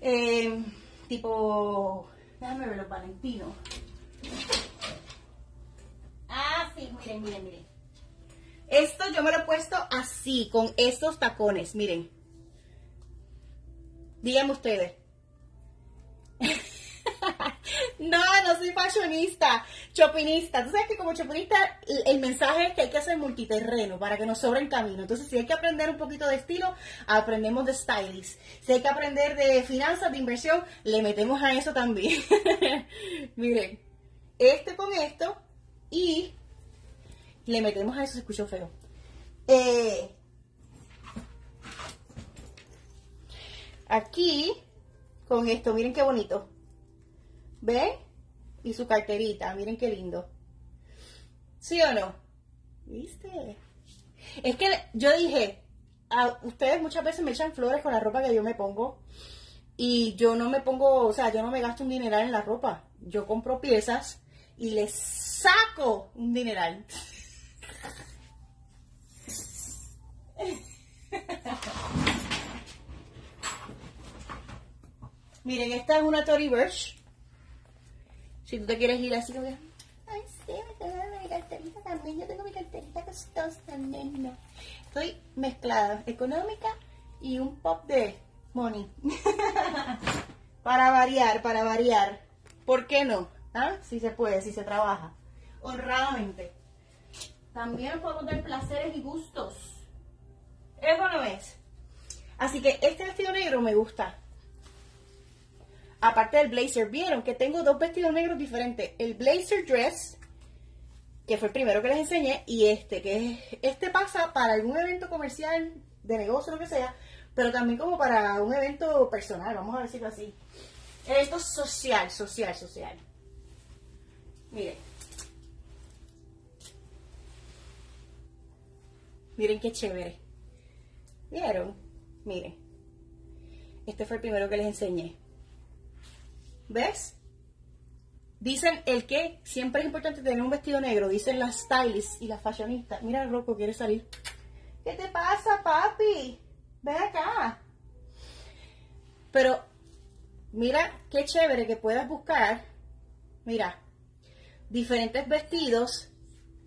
Eh, tipo, déjame ver los valentinos. Miren, miren, miren. Esto yo me lo he puesto así, con estos tacones, miren. Díganme ustedes. no, no soy fashionista, chopinista. Tú sabes que como chopinista el mensaje es que hay que hacer multiterreno para que nos sobre el camino. Entonces, si hay que aprender un poquito de estilo, aprendemos de stylist. Si hay que aprender de finanzas, de inversión, le metemos a eso también. Miren, este con esto y le metemos a eso, se escuchó feo. Eh, aquí, con esto, miren qué bonito. ¿Ven? Y su carterita, miren qué lindo. ¿Sí o no? ¿Viste? Es que yo dije, a ustedes muchas veces me echan flores con la ropa que yo me pongo y yo no me pongo, o sea, yo no me gasto un dineral en la ropa. Yo compro piezas y les saco un dineral. Miren, esta es una Tory Burch. Si tú te quieres ir así como que... Ay, sí, me tengo mi carterita también. Yo tengo mi carterita costosa. No. Estoy mezclada, económica y un pop de money. para variar, para variar. ¿Por qué no? ¿Ah? Si se puede, si se trabaja. Honradamente. También podemos dar placeres y gustos. Eso no es. Así que este vestido negro me gusta. Aparte del blazer, vieron que tengo dos vestidos negros diferentes. El blazer dress, que fue el primero que les enseñé, y este, que este pasa para algún evento comercial, de negocio, lo que sea, pero también como para un evento personal, vamos a decirlo así. Evento social, social, social. Miren. Miren qué chévere. ¿Vieron? Miren. Este fue el primero que les enseñé. ¿Ves? Dicen el que siempre es importante tener un vestido negro. Dicen las stylists y las fashionistas. Mira, Rocco quiere salir. ¿Qué te pasa, papi? Ven acá. Pero, mira qué chévere que puedas buscar. Mira, diferentes vestidos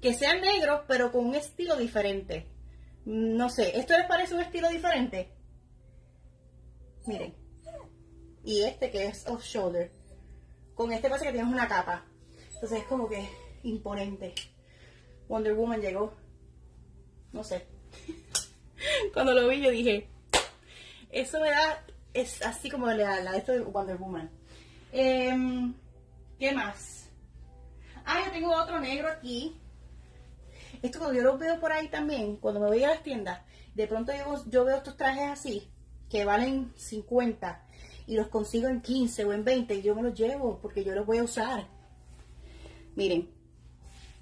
que sean negros, pero con un estilo diferente. No sé, ¿esto les parece un estilo diferente? Miren. Y este que es off shoulder. Con este pasa que tienes una capa. Entonces es como que imponente. Wonder Woman llegó. no sé. Cuando lo vi yo dije, eso me da, es así como la, la esto de Wonder Woman. Em, ¿Qué más? Ah, yo tengo otro negro aquí. Esto cuando yo lo veo por ahí también, cuando me voy a las tiendas, de pronto yo, veo estos trajes así, que valen 50 y los consigo en 15 o en 20 y yo me los llevo porque yo los voy a usar. Miren,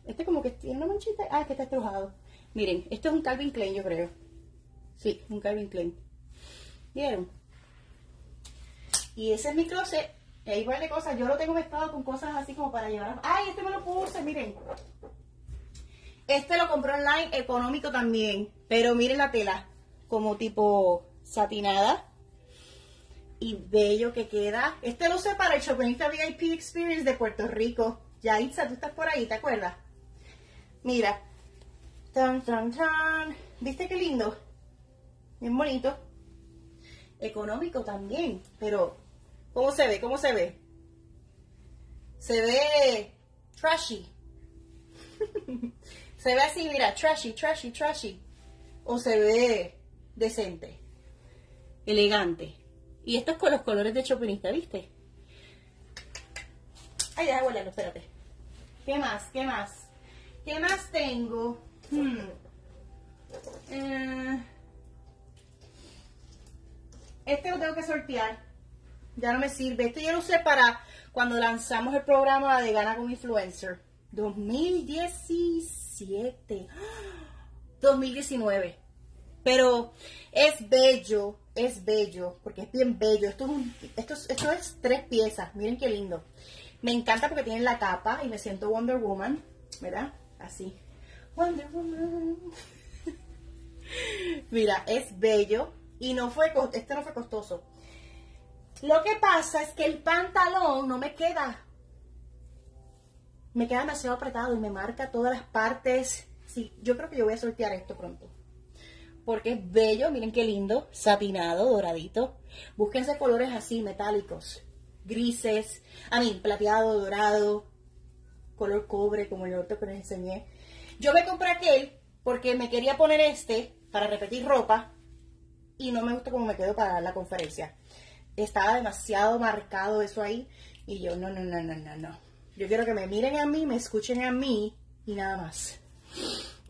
este como que tiene una manchita. Ah, que está estrujado. Miren, esto es un Calvin Klein, yo creo. Sí, un Calvin Klein. ¿Vieron? Y ese es mi closet. igual de cosas. Yo lo tengo mezclado con cosas así como para llevar. ¡Ay, este me lo puse! Miren. Este lo compré online, económico también. Pero miren la tela. Como tipo satinada. Y bello que queda. Este lo usé para el Shopinista VIP Experience de Puerto Rico. Ya, Itza, tú estás por ahí, ¿te acuerdas? Mira. Tan, tan, tan. ¿Viste qué lindo? Bien bonito. Económico también. Pero, ¿cómo se ve? ¿Cómo se ve? Se ve trashy. se ve así, mira, trashy, trashy, trashy. O se ve decente. Elegante. Y esto es con los colores de Chopinista, ¿viste? Ay, ya, abuela, espérate. ¿Qué más? ¿Qué más? ¿Qué más tengo? Hmm. Eh, este lo tengo que sortear. Ya no me sirve. Este yo lo usé para cuando lanzamos el programa de Gana con Influencer. 2017. 2019. Pero es bello, es bello, porque es bien bello. Esto es tres piezas. Miren qué lindo. Me encanta porque tienen la capa y me siento Wonder Woman, ¿verdad? Así. Wonder Woman. Mira, es bello y no fue, este no fue costoso. Lo que pasa es que el pantalón no me queda. Me queda demasiado apretado y me marca todas las partes. Sí, yo creo que yo voy a sortear esto pronto. Porque es bello, miren qué lindo, satinado, doradito. Búsquense colores así, metálicos grises, a mí, plateado, dorado, color cobre, como el otro que les enseñé. Yo me compré aquel porque me quería poner este para repetir ropa y no me gusta cómo me quedó para la conferencia. Estaba demasiado marcado eso ahí y yo, no, no, no, no, no, no. Yo quiero que me miren a mí, me escuchen a mí y nada más.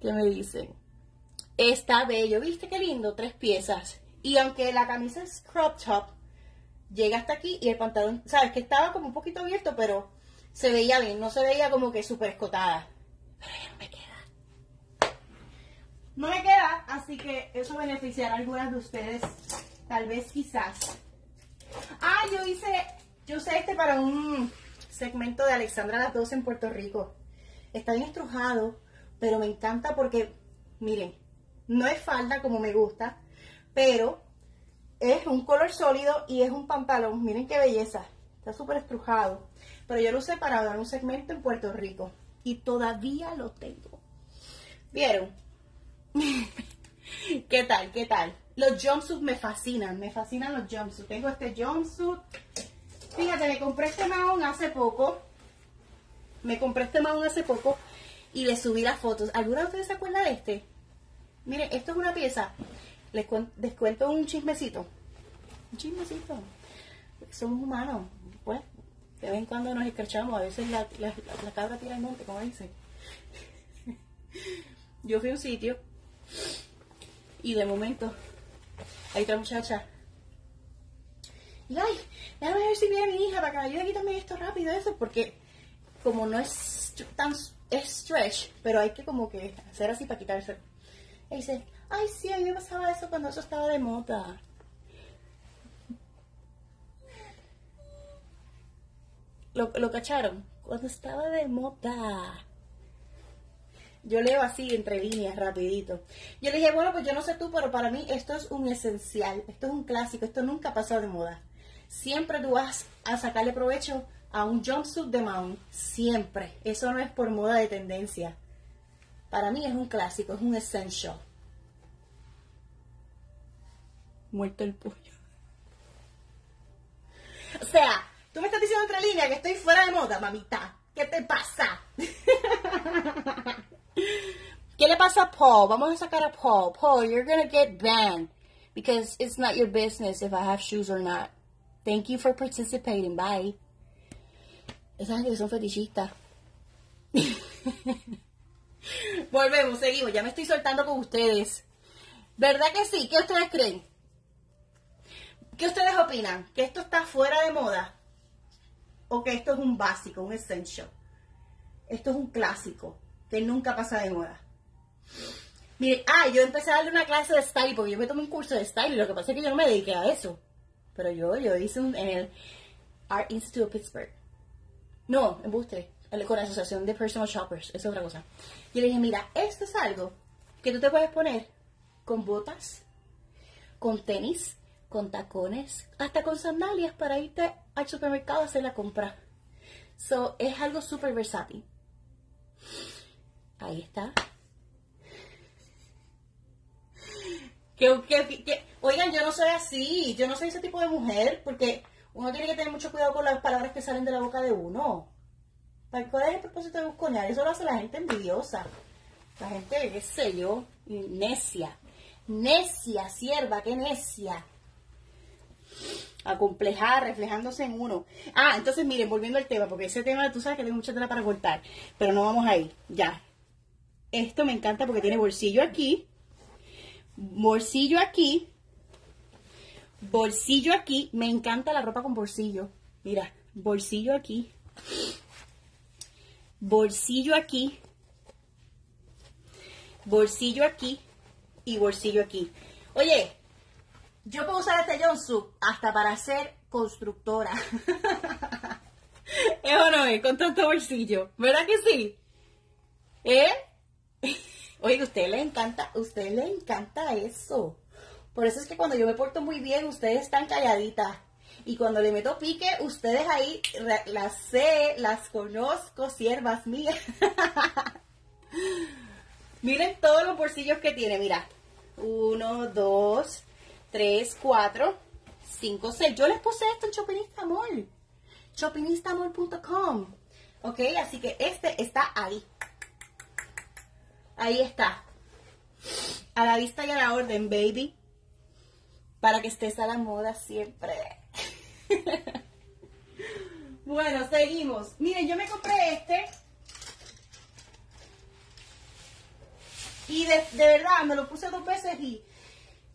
¿Qué me dicen? Está bello, ¿viste qué lindo? Tres piezas. Y aunque la camisa es crop top, llega hasta aquí y el pantalón, sabes que estaba como un poquito abierto, pero se veía bien, no se veía como que súper escotada. Pero ya no me queda. No me queda, así que eso beneficiará a algunas de ustedes, tal vez quizás. Ah, yo hice, yo usé este para un segmento de Alexandra las dos en Puerto Rico. Está bien estrujado, pero me encanta porque, miren, no es falda como me gusta, pero es un color sólido y es un pantalón. Miren qué belleza. Está súper estrujado. Pero yo lo usé para dar un segmento en Puerto Rico. Y todavía lo tengo. ¿Vieron? ¿Qué tal? ¿Qué tal? Los jumpsuits me fascinan. Me fascinan los jumpsuits. Tengo este jumpsuit. Fíjate, me compré este maón hace poco. Me compré este maón hace poco. Y le subí las fotos. ¿Alguna de ustedes se acuerda de este? Miren, esto es una pieza les, cuento un chismecito. Un chismecito. Somos humanos. Pues, de vez en cuando nos escarchamos. A veces la, la, cabra tira el monte, como dicen. Yo fui a un sitio y de momento hay otra muchacha. Y ay, déjame ver si viene mi hija para que me ayude a quitarme esto rápido, eso, porque como no es tan es stretch, pero hay que como que hacer así para quitarse. Y dice, Ay, sí, a mí me pasaba eso cuando eso estaba de moda. ¿Lo, lo cacharon? Cuando estaba de moda. Yo leo así entre líneas, rapidito. Yo le dije, bueno, pues yo no sé tú, pero para mí esto es un esencial, esto es un clásico, esto nunca ha pasado de moda. Siempre tú vas a sacarle provecho a un jumpsuit de mount, siempre. Eso no es por moda de tendencia. Para mí es un clásico, es un essential muerto el pollo. O sea, tú me estás diciendo otra línea que estoy fuera de moda, mamita. ¿Qué te pasa? ¿Qué le pasa a Paul? Vamos a sacar a Paul. Paul, you're gonna get banned because it's not your business if I have shoes or not. Thank you for participating. Bye. Esa gente que son fetichistas. Volvemos, seguimos. Ya me estoy soltando con ustedes. ¿Verdad que sí? ¿Qué ustedes creen? ¿Qué ustedes opinan? ¿Que esto está fuera de moda? ¿O que esto es un básico, un essential? Esto es un clásico que nunca pasa de moda. Mire, ah, yo empecé a darle una clase de style porque yo me tomé un curso de style y lo que pasa es que yo no me dediqué a eso. Pero yo, yo hice un, en el Art Institute of Pittsburgh. No, embuste, con la Asociación de Personal Shoppers, eso es otra cosa. Y le dije, mira, esto es algo que tú te puedes poner con botas, con tenis, con tacones, hasta con sandalias para irte al supermercado a hacer la compra. So, es algo súper versátil. Ahí está. Que, oigan, yo no soy así, yo no soy ese tipo de mujer, porque uno tiene que tener mucho cuidado con las palabras que salen de la boca de uno. ¿Cuál es el propósito de busconear? Eso lo hace la gente envidiosa. La gente, qué sé yo, necia. Necia, sierva, qué necia. Acomplejar, reflejándose en uno. Ah, entonces miren, volviendo al tema, porque ese tema tú sabes que tengo mucha tela para cortar, pero no vamos ahí, ya. Esto me encanta porque tiene bolsillo aquí, bolsillo aquí, bolsillo aquí. Me encanta la ropa con bolsillo. Mira, bolsillo aquí, bolsillo aquí, bolsillo aquí y bolsillo aquí. Oye, yo puedo usar este jumpsuit hasta para ser constructora. ¿Es o no es? Con tanto bolsillo. ¿Verdad que sí? ¿Eh? Oye, a usted le encanta, a usted le encanta eso. Por eso es que cuando yo me porto muy bien, ustedes están calladitas. Y cuando le meto pique, ustedes ahí las sé, las conozco, siervas mías. Miren todos los bolsillos que tiene, mira. Uno, dos, tres, cuatro, cinco, seis. Yo les puse esto en Chopinista Mall. Shopinistamall.com. Ok, así que este está ahí. Ahí está. A la vista y a la orden, baby. Para que estés a la moda siempre. bueno, seguimos. Miren, yo me compré este. Y de, verdad, me lo puse dos veces y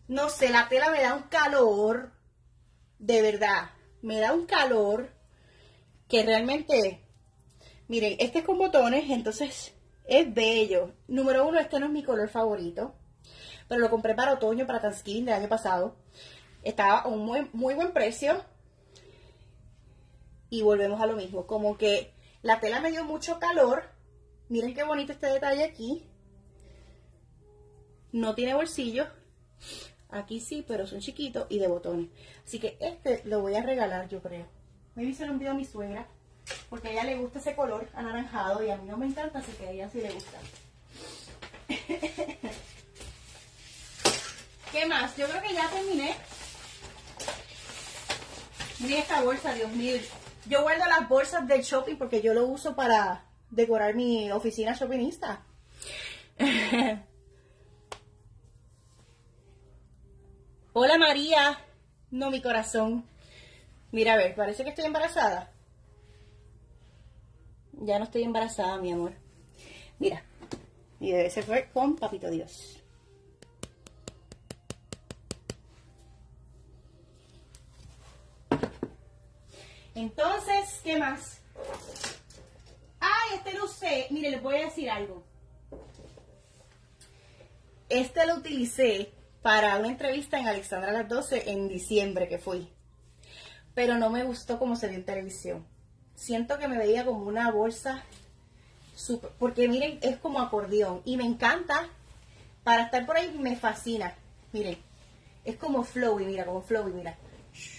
no sé, la tela me da un calor. De verdad, me da un calor que realmente, miren, este es con botones, entonces es bello. Número uno, este no es mi color favorito, pero lo compré para otoño, para Thanksgiving del año pasado. Estaba a un muy, muy buen precio. Y volvemos a lo mismo, como que la tela me dio mucho calor. Miren qué bonito este detalle aquí. No tiene bolsillo. Aquí sí, pero son chiquitos y de botones. Así que este lo voy a regalar, yo creo. Me se lo envío a mi suegra. Porque a ella le gusta ese color anaranjado y a mí no me encanta, así que a ella sí le gusta. ¿Qué más? Yo creo que ya terminé. Miren esta bolsa, Dios mío. Yo guardo las bolsas del shopping porque yo lo uso para decorar mi oficina shoppingista. Hola María. No, mi corazón. Mira, a ver, parece que estoy embarazada. Ya no estoy embarazada, mi amor. Mira, mi bebé se fue con Papito Dios. Entonces, ¿qué más? Ay, este lo usé. Mire, les voy a decir algo. Este lo utilicé para una entrevista en Alexandra las 12 en diciembre que fui. Pero no me gustó como se vio en televisión. Siento que me veía como una bolsa super, porque miren, es como acordeón y me encanta. Para estar por ahí me fascina. Miren, es como flowy, mira, como flowy, mira.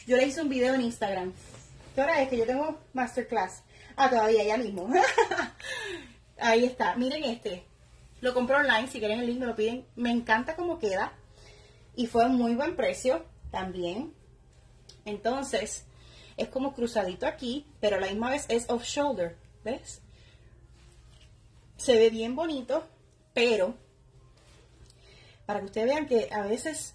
Yo le hice un video en Instagram. ¿Qué hora es que yo tengo masterclass? Ah, todavía, ya mismo. ahí está. Miren este. Lo compré online, si quieren el link me lo piden. Me encanta cómo queda y fue muy buen precio también. Entonces, es como cruzadito aquí, pero a la misma vez es off shoulder, ¿ves? Se ve bien bonito, pero para que ustedes vean que a veces,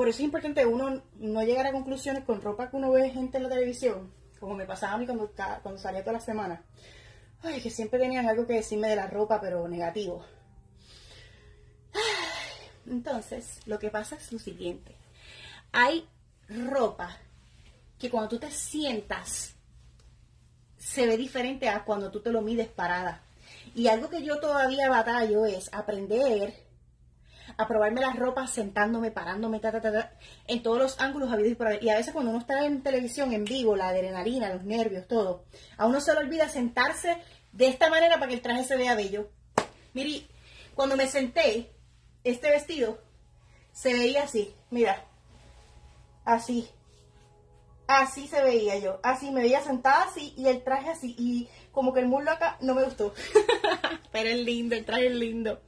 por eso es importante uno no llegar a conclusiones con ropa que uno ve gente en la televisión, como me pasaba a mí cuando, salía toda la semana. Ay, que siempre tenían algo que decirme de la ropa, pero negativo. Entonces, lo que pasa es lo siguiente. Hay ropa que cuando tú te sientas se ve diferente a cuando tú te lo mides parada. Y algo que yo todavía batallo es aprender a probarme las ropas sentándome, parándome, en todos los ángulos habidos y por Y a veces cuando uno está en televisión en vivo, la adrenalina, los nervios, todo, a uno se le olvida sentarse de esta manera para que el traje se vea bello. Mire, cuando me senté, este vestido se veía así, mira, así, así se veía yo, así me veía sentada así y el traje así y como que el muslo acá no me gustó, pero es lindo, el traje es lindo,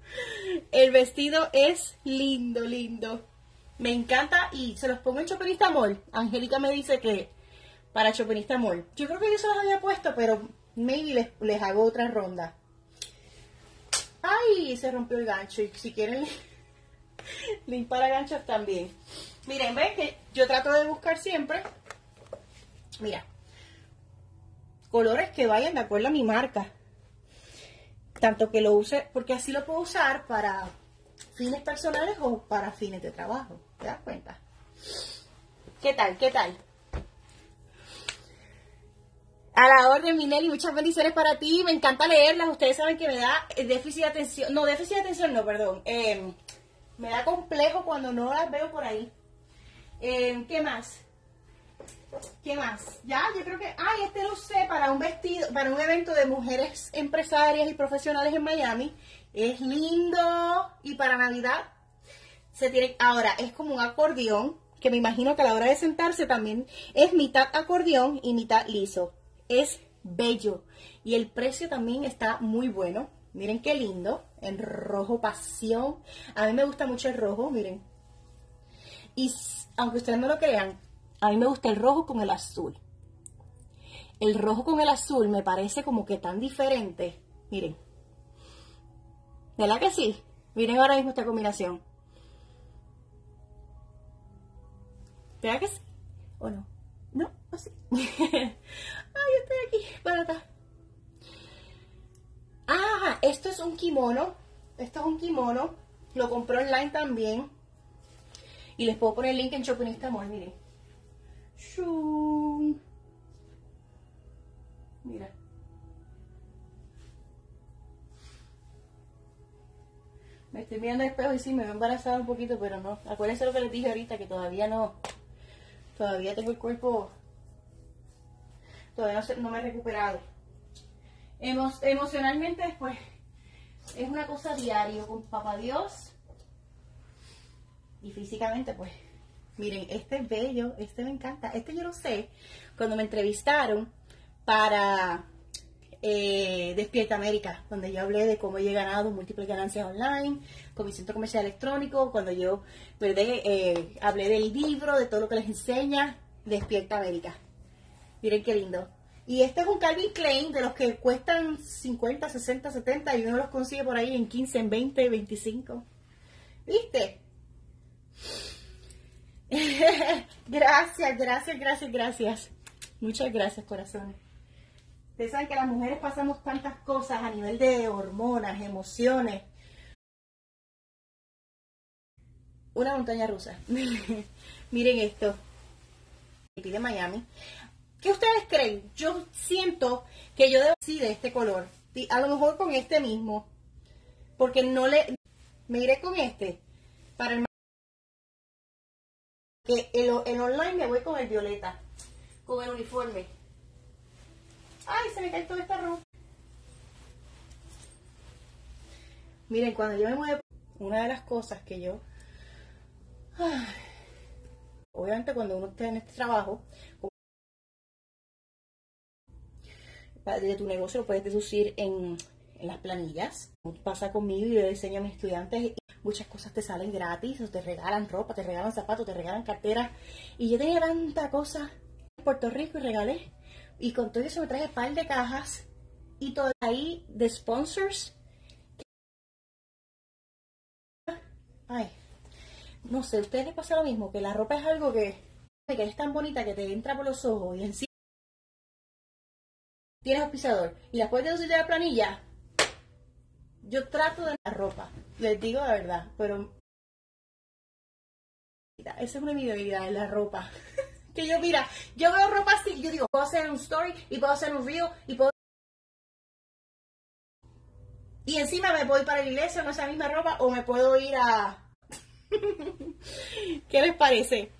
el vestido es lindo, lindo, me encanta y se los pongo en Chopinista Mall, Angélica me dice que para Chopinista Mall, yo creo que yo se los había puesto, pero maybe les, les hago otra ronda. Ay, se rompió el gancho y si quieren limpar ganchos también. Miren, ven que yo trato de buscar siempre, mira, colores que vayan de acuerdo a mi marca. Tanto que lo use, porque así lo puedo usar para fines personales o para fines de trabajo. ¿Te das cuenta? ¿Qué tal? ¿Qué tal? A la orden, Minelli, muchas bendiciones para ti. Me encanta leerlas. Ustedes saben que me da déficit de atención. No, déficit de atención, no, perdón. Eh, me da complejo cuando no las veo por ahí. Eh, ¿Qué más? ¿Qué más? Ya, yo creo que. Ay, este lo sé para un vestido, para un evento de mujeres empresarias y profesionales en Miami. Es lindo. Y para Navidad se tiene. Ahora, es como un acordeón. Que me imagino que a la hora de sentarse también es mitad acordeón y mitad liso. Es bello. Y el precio también está muy bueno. Miren qué lindo, en rojo pasión. A mí me gusta mucho el rojo, miren. Y aunque ustedes no lo crean, a mí me gusta el rojo con el azul. El rojo con el azul me parece como que tan diferente. Miren. ¿Verdad que sí? Miren ahora mismo esta combinación. ¿Verdad que sí? ¿O no? ¿No? Así. Ay, estoy aquí, para atrás. Ah, esto es un kimono. Esto es un kimono. Lo compró online también. Y les puedo poner el link en Shopinista Amor, miren. Mira. Me estoy mirando al espejo y sí, me veo embarazada un poquito, pero no. Acuérdense lo que les dije ahorita, que todavía no. Todavía tengo el cuerpo. Todavía no, me he recuperado emocionalmente, pues, es una cosa diario con Papá Dios. Y físicamente, pues, miren, este es bello, este me encanta. Este yo lo sé, cuando me entrevistaron para eh, Despierta América, donde yo hablé de cómo he ganado múltiples ganancias online con mi centro comercial electrónico, cuando yo eh, hablé del libro, de todo lo que les enseña Despierta América. Miren qué lindo. Y este es un Calvin Klein de los que cuestan 50, 60, 70 y uno los consigue por ahí en 15, en 20, 25. ¿Viste? gracias, gracias, gracias, gracias. Muchas gracias, corazones. Ustedes saben que las mujeres pasamos tantas cosas a nivel de hormonas, emociones. Una montaña rusa. Miren esto. de Miami. ¿Qué ustedes creen? Yo siento que yo debo decir de este color. A lo mejor con este mismo. Porque no le... Me iré con este. Para el... Que en, online me voy con el violeta. Con el uniforme. Ay, se me cae toda esta ropa. Miren, cuando yo me muevo, una de las cosas que yo... obviamente cuando uno está en este trabajo, de tu negocio lo puedes deducir en, las planillas. Pasa conmigo y yo enseño a mis estudiantes muchas cosas te salen gratis, o te regalan ropa, te regalan zapatos, te regalan carteras. Y yo tenía tanta cosa en Puerto Rico y regalé. Y con todo eso me traje un par de cajas y todo ahí de sponsors. ay, no sé, ¿a ustedes les pasa lo mismo? Que la ropa es algo que, que es tan bonita que te entra por los ojos y encima tienes auspiciador y después de usar la planilla, yo trato de la ropa, les digo la verdad, pero esa es una mi debilidad, la ropa. que yo, mira, yo veo ropa así, yo digo, puedo hacer un story y puedo hacer un reel y puedo... Y encima me ir para la iglesia con esa misma ropa o me puedo ir a... ¿Qué les parece?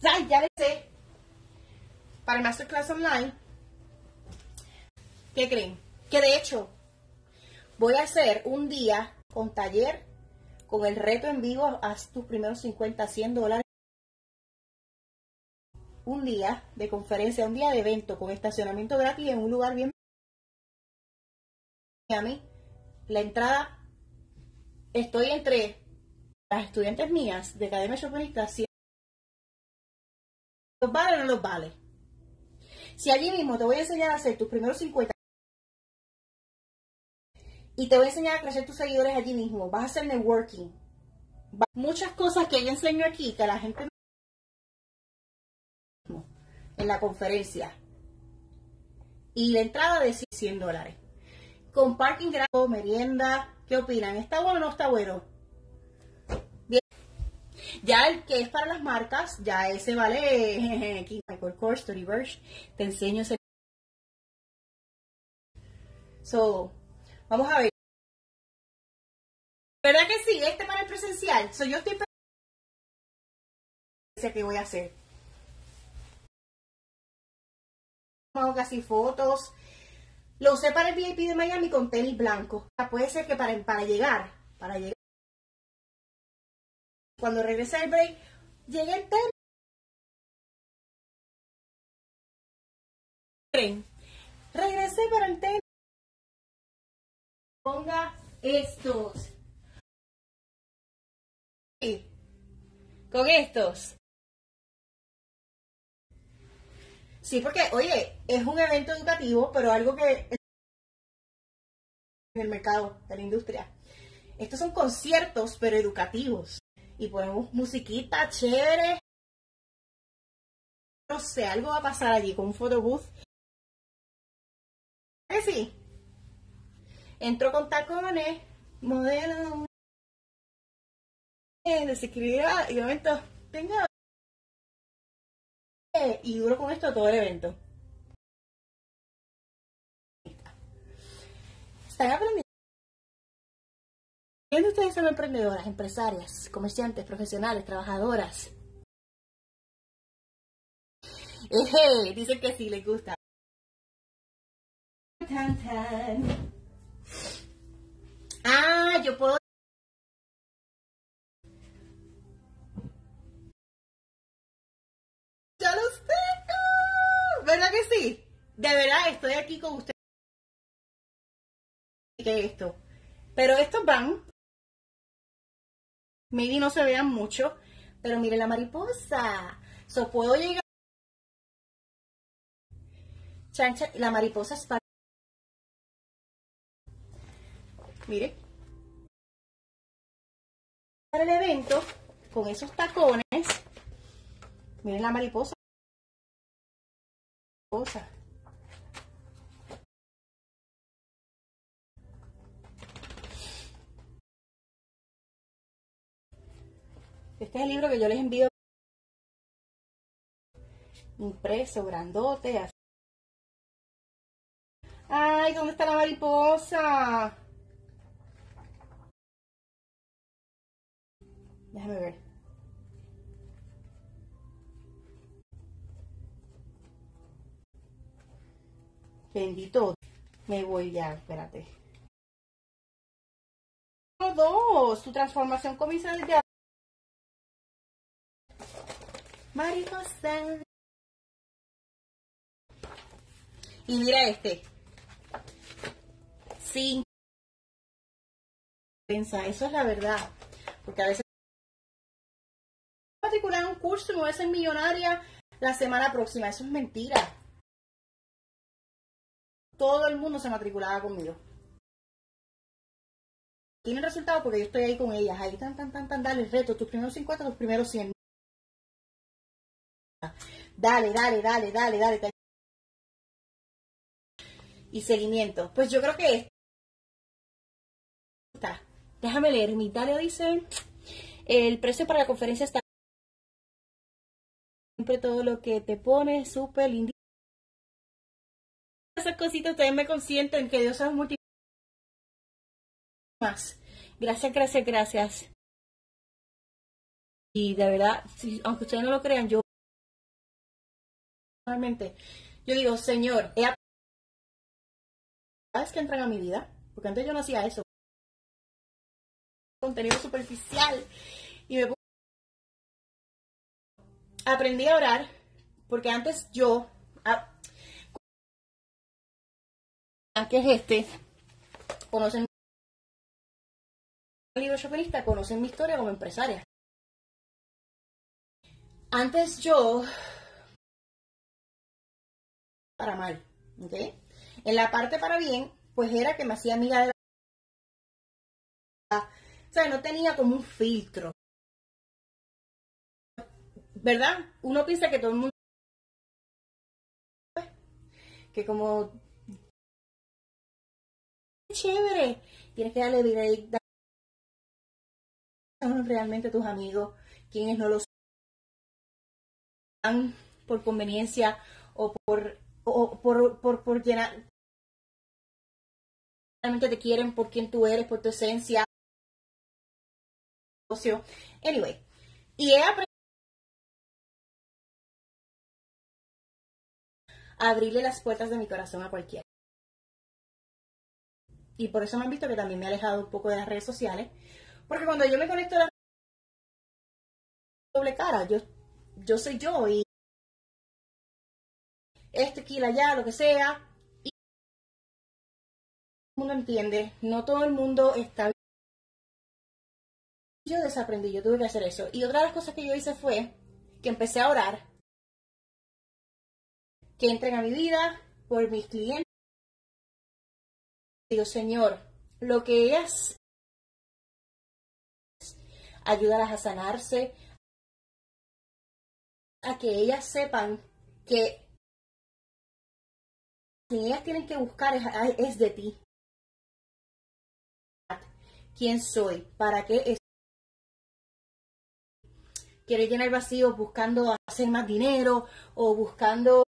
Ya les sé. Para el Masterclass Online. ¿Qué creen? Que de hecho, voy a hacer un día con taller, con el reto en vivo, haz tus primeros 50, 100 dólares. Un día de conferencia, un día de evento con estacionamiento gratis en un lugar bien. Miami. La entrada, estoy entre las estudiantes mías de Academia Chopinista, ¿los vale o no los vale? Si allí mismo te voy a enseñar a hacer tus primeros 50 y te voy a enseñar a crecer tus seguidores allí mismo, vas a hacer networking. Muchas cosas que yo enseño aquí que la gente en la conferencia. Y la entrada de 100 dólares. Con parking gratuito, merienda, ¿qué opinan? ¿Está bueno o no está bueno? Ya el que es para las marcas, ya ese vale aquí Michael Kors, Story te enseño ese. So, vamos a ver. ¿Verdad que sí? Este para el presencial. So, yo estoy que voy a hacer. Hago casi fotos. Lo usé para el VIP de Miami con tenis blanco. Puede ser que para, para llegar, para llegar cuando regrese al break, llegué el tren. Regresé para el tren. Ponga estos. Con estos. Sí, porque, oye, es un evento educativo, pero algo que en el mercado de la industria. Estos son conciertos, pero educativos y ponemos musiquita chévere. No sé, algo va a pasar allí con un photobooth. ¿Eh, sí? Entro con tacones, modelo, eh, desequilibrada y de momento tenga y duro con esto todo el evento. Están aprendiendo. ¿Quiénes de ustedes son emprendedoras, empresarias, comerciantes, profesionales, trabajadoras? Eje, dicen que sí, les gusta. Ah, yo puedo... ¡Ya los tengo! ¿Verdad que sí? De verdad, estoy aquí con ustedes. ¿Qué esto? Pero estos van maybe no se vean mucho, pero mire la mariposa. So puedo llegar. Chancha, la mariposa es para. Mire. Para el evento, con esos tacones. Miren la mariposa. mariposa. Este es el libro que yo les envío impreso, grandote. Ay, ¿dónde está la mariposa? Déjame ver. Bendito. Me voy ya, espérate. Dos. Tu transformación comienza desde mariposa. Y mira este. Sin pensa, eso es la verdad. Porque a veces matricular un curso y me voy a ser millonaria la semana próxima. Eso es mentira. Todo el mundo se matriculaba conmigo. tienen resultado porque yo estoy ahí con ellas. Ahí tan, tan, tan, tan, dale reto, tus primeros 50, tus primeros 100. Dale, dale, dale, dale, dale. Y seguimiento. Pues yo creo que está. Déjame leer. Mi Italia dice, el precio para la conferencia está todo lo que te pone súper lindo. Esas cositas ustedes me consienten que Dios es multi más. Gracias, gracias, gracias. Y de verdad, aunque ustedes no lo crean, yo realmente, yo digo, Señor, he ¿sabes que entran a mi vida? Porque antes yo no hacía eso. Contenido superficial. Y me aprendí a orar porque antes yo ah, que es este conocen el libro conocen mi historia como empresaria antes yo para mal ¿ok? en la parte para bien pues era que me hacía amiga de la o sea no tenía como un filtro ¿verdad? Uno piensa que todo el mundo que como chévere, tienes que darle directa son realmente tus amigos, quienes no lo son por conveniencia o por o por, por, por llenar realmente te quieren por quien tú eres, por tu esencia. Anyway, y he aprendido abrirle las puertas de mi corazón a cualquiera. Y por eso me han visto que también me he alejado un poco de las redes sociales, porque cuando yo me conecto a la doble cara, yo, yo soy yo y este, aquí, allá, lo que sea, y todo el mundo entiende, no todo el mundo está yo desaprendí, yo tuve que hacer eso. Y otra de las cosas que yo hice fue que empecé a orar que entren a mi vida por mis clientes. Digo, Señor, lo que ellas ayudarlas a sanarse, a que ellas sepan que quien ellas tienen que buscar es, es de ti. ¿Quién soy? ¿Para qué es? Quiere llenar el vacío buscando hacer más dinero o buscando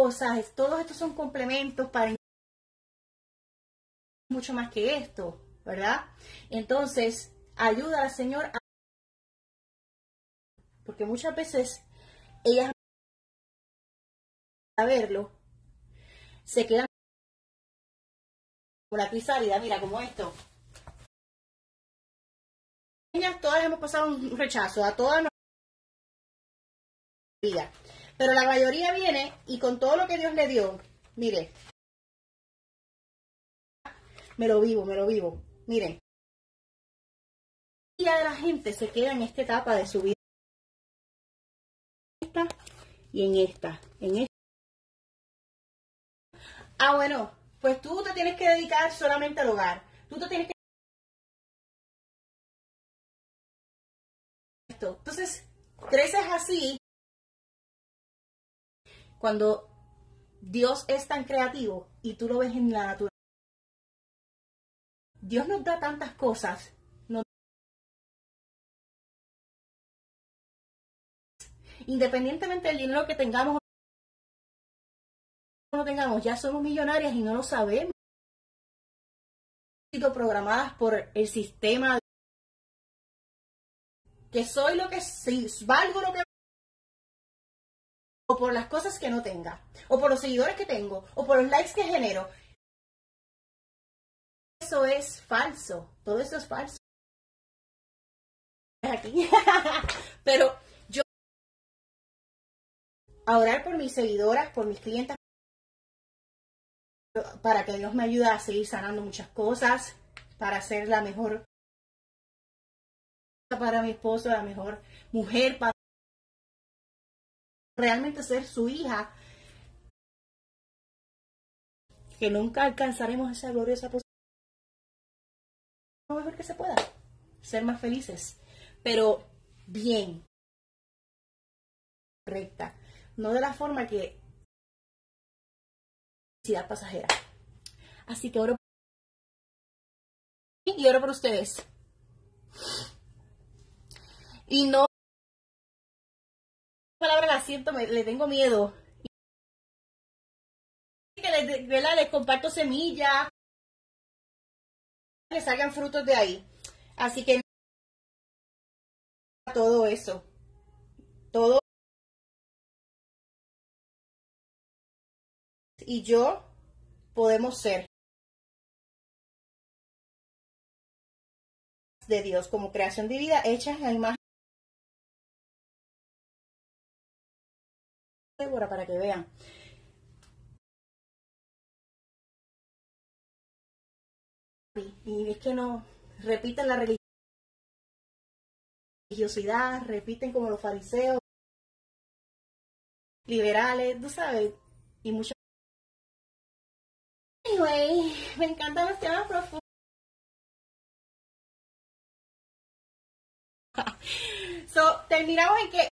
cosas, todos estos son complementos para mucho más que esto, ¿verdad? Entonces, ayuda al Señor a... porque muchas veces ellas a verlo se quedan con la crisálida, mira, como esto. Todas hemos pasado un rechazo, a todas nos pero la mayoría viene y con todo lo que Dios le dio, mire, me lo vivo, me lo vivo. Miren, y de la gente se queda en esta etapa de su vida. Esta y en esta, en esta. Ah, bueno, pues tú te tienes que dedicar solamente al hogar. Tú te tienes que Entonces, creces así cuando Dios es tan creativo y tú lo ves en la naturaleza. Dios nos da tantas cosas. Independientemente del dinero que tengamos o no tengamos, ya somos millonarias y no lo sabemos. sido programadas por el sistema que soy lo que soy, valgo lo que o por las cosas que no tenga, o por los seguidores que tengo, o por los likes que genero. Eso es falso, todo eso es falso. Aquí. Pero yo a orar por mis seguidoras, por mis clientes, para que Dios me ayude a seguir sanando muchas cosas, para ser la mejor para mi esposo, la mejor mujer para realmente ser su hija. que nunca alcanzaremos esa gloriosa posición. Lo mejor que se pueda, ser más felices, pero bien, correcta, no de la forma que felicidad pasajera. Así que oro y oro por ustedes. Y no palabra la siento, me, le tengo miedo. Que les, les comparto semillas, que salgan frutos de ahí. Así que todo eso, todo. Y yo podemos ser de Dios como creación de vida hecha en imagen para que vean. Y es que no repiten la religiosidad, repiten como los fariseos, liberales, tú sabes, y mucho. Anyway, me encantan los temas profundos. so, terminamos en que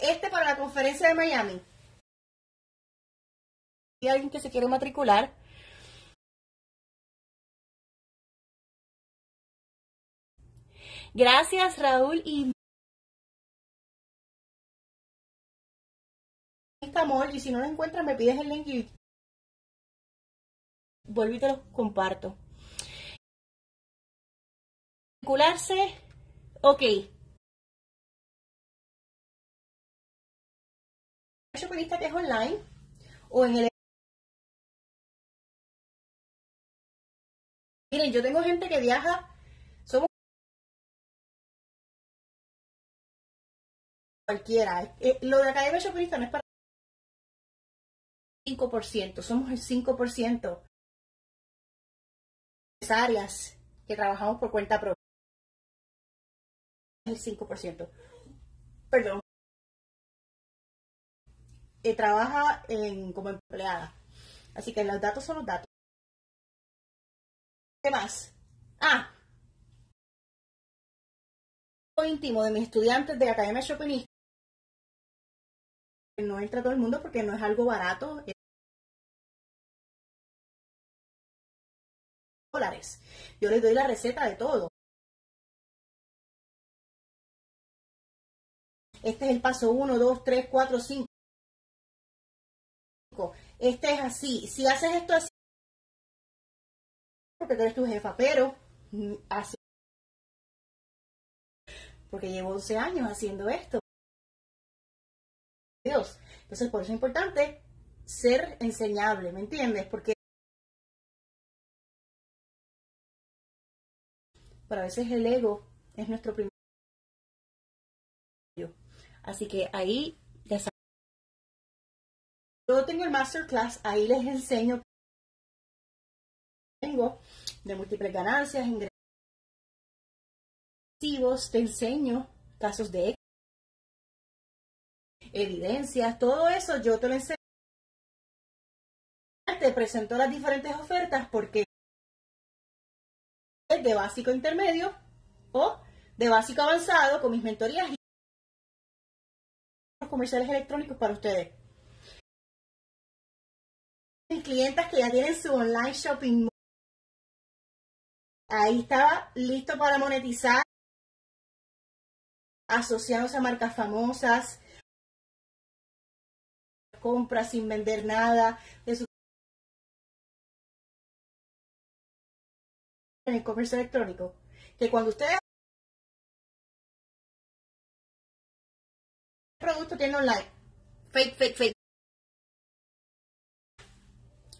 este para la conferencia de Miami. ¿Hay alguien que se quiere matricular? Gracias, Raúl. Y amor, y si no lo encuentras, me pides el link y vuelvo y te lo comparto. Matricularse, ok. Que es online o en el... Miren, yo tengo gente que viaja, somos cualquiera. Eh, lo de Academia Shopperista no es para 5%, somos el 5% áreas que trabajamos por cuenta propia. El 5%. Perdón trabaja en, como empleada. Así que los datos son los datos. ¿Qué más? Ah, íntimo de mis estudiantes de Academia Chopinista. No entra todo el mundo porque no es algo barato. dólares. Yo les doy la receta de todo. Este es el paso 1, 2, 3, 4, 5 este es así. Si haces esto así, porque tú eres tu jefa, pero así. Porque llevo 11 años haciendo esto. Dios. Entonces, por eso es importante ser enseñable, ¿me entiendes? Porque para a veces el ego es nuestro primer. Así que ahí yo tengo el masterclass, ahí les enseño tengo de múltiples ganancias, ingresos, te enseño casos de evidencias, todo eso yo te lo enseño. Te presento las diferentes ofertas porque es de básico intermedio o de básico avanzado con mis mentorías y los comerciales electrónicos para ustedes clientas que ya tienen su online shopping. Ahí estaba listo para monetizar, asociándose a marcas famosas, compras sin vender nada de su en el comercio electrónico. Que cuando ustedes producto tiene online, fake, fake, fake.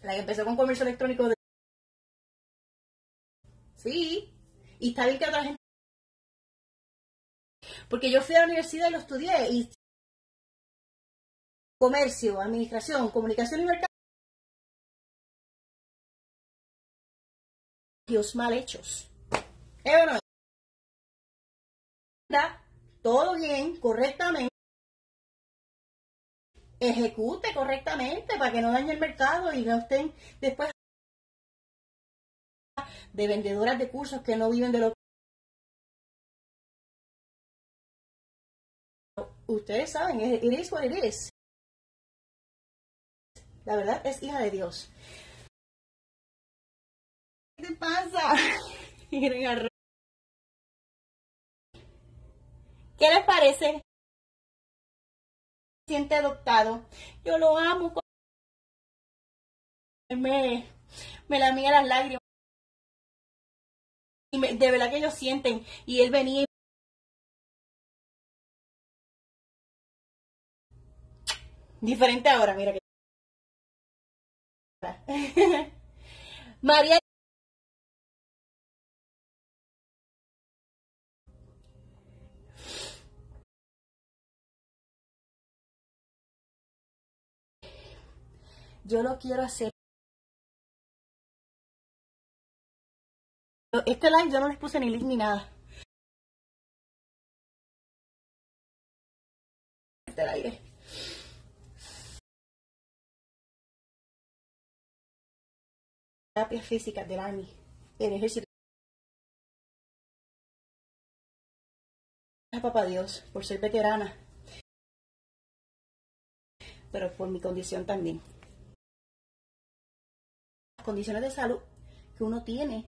La que empezó con comercio electrónico. De... Sí. Y está bien que otra gente. Porque yo fui a la universidad y lo estudié. Y comercio, administración, comunicación y mercado. Dios mal hechos. Todo bien, correctamente. Ejecute correctamente para que no dañe el mercado y no estén después de vendedoras de cursos que no viven de lo ustedes saben, it is what it is. La verdad es hija de Dios. ¿Qué te pasa? ¿Qué les parece? Siente adoptado. Yo lo amo. Me, me la mía las lágrimas. De verdad que ellos sienten. Y él venía Diferente ahora, mira que. María. Yo lo quiero hacer. Este live yo no les puse ni link ni nada. Este aire. terapias físicas del Army, del ejército. Gracias, papá Dios, por ser veterana, pero por mi condición también. Condiciones de salud que uno tiene,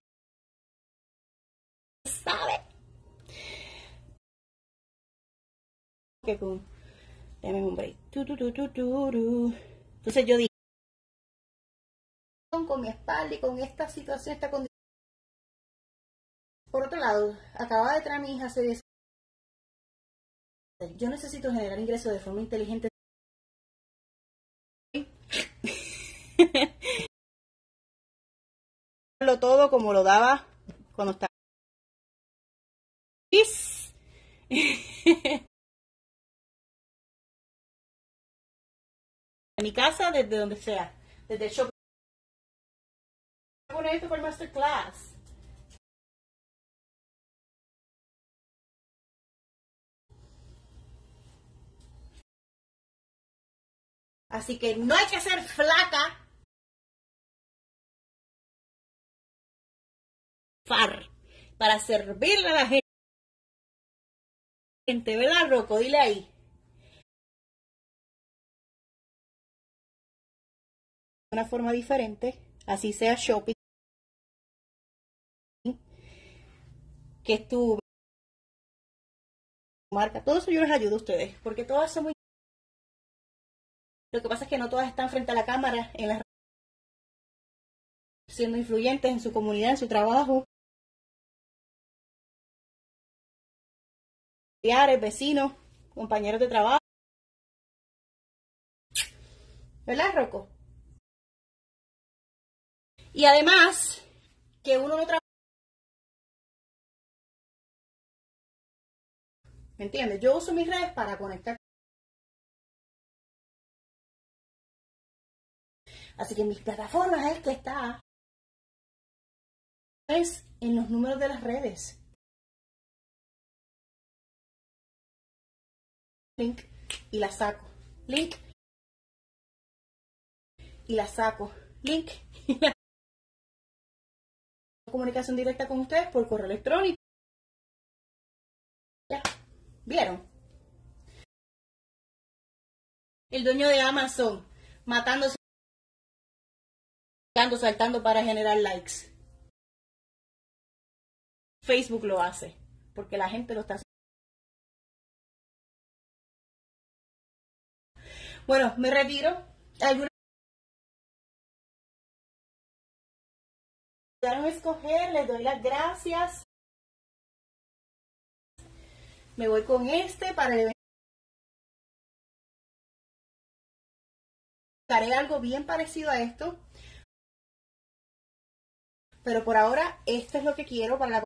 sabe que con, déjame un break. Entonces yo dije, con mi espalda y con esta situación, esta condición. Por otro lado, acababa de traer a mi hija hace 10 Yo necesito generar ingresos de forma inteligente. Todo como lo daba cuando estaba. en mi casa, desde donde sea, desde el shopping poner esto masterclass. Así que no hay que ser flaca para servirle a la gente. ¿Verdad, Rocco? Dile ahí. Una forma diferente, así sea shopping. que es tu marca. Todo eso yo les ayudo a ustedes, porque todas son muy... Lo que pasa es que no todas están frente a la cámara, en las siendo influyentes en su comunidad, en su trabajo. Vecinos, compañeros de trabajo. ¿Verdad, Rocco? Y además, que uno no trabaja ¿Me entiendes? Yo uso mis redes para conectar. Así que mis plataformas es que está. Es en los números de las redes. Link y la saco. Link y la saco. Link y la comunicación directa con ustedes por correo electrónico. Ya. ¿Vieron? El dueño de Amazon matándose, saltando para generar likes. Facebook lo hace, porque la gente lo está haciendo. Bueno, me retiro. ¿Alguna a escoger, les doy las gracias. Me voy con este para el Haré algo bien parecido a esto. Pero por ahora, esto es lo que quiero para la...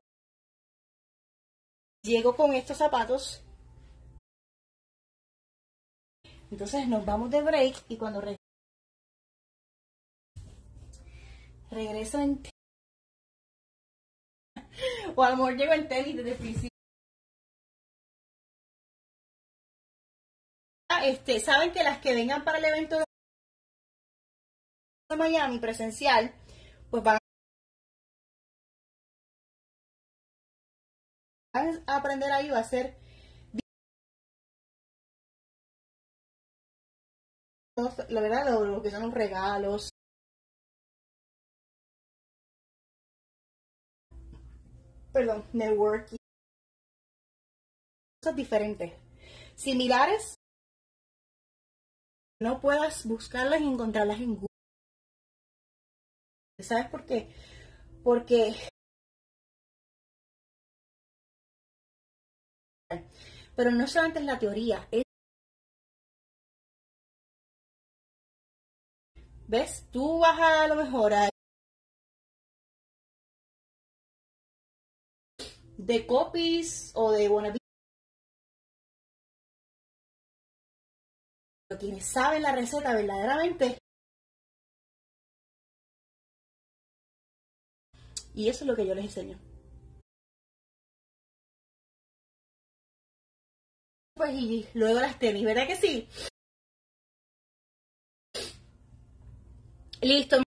Llego con estos zapatos. Entonces nos vamos de break y cuando regreso en... o a lo llego en tenis desde el principio. este, saben que las que vengan para el evento de Miami presencial, pues van a aprender ahí, va a ser la verdad, lo, que son los regalos. Perdón, networking. Cosas diferentes. Similares. No puedas buscarlas y encontrarlas en Google. ¿Sabes por qué? Porque pero no solamente es la teoría, es ¿Ves? Tú vas a, lo mejor a de copies o de wannabe. Quienes saben la receta verdaderamente. Y eso es lo que yo les enseño. Pues y luego las tenis, ¿verdad que sí? Listo.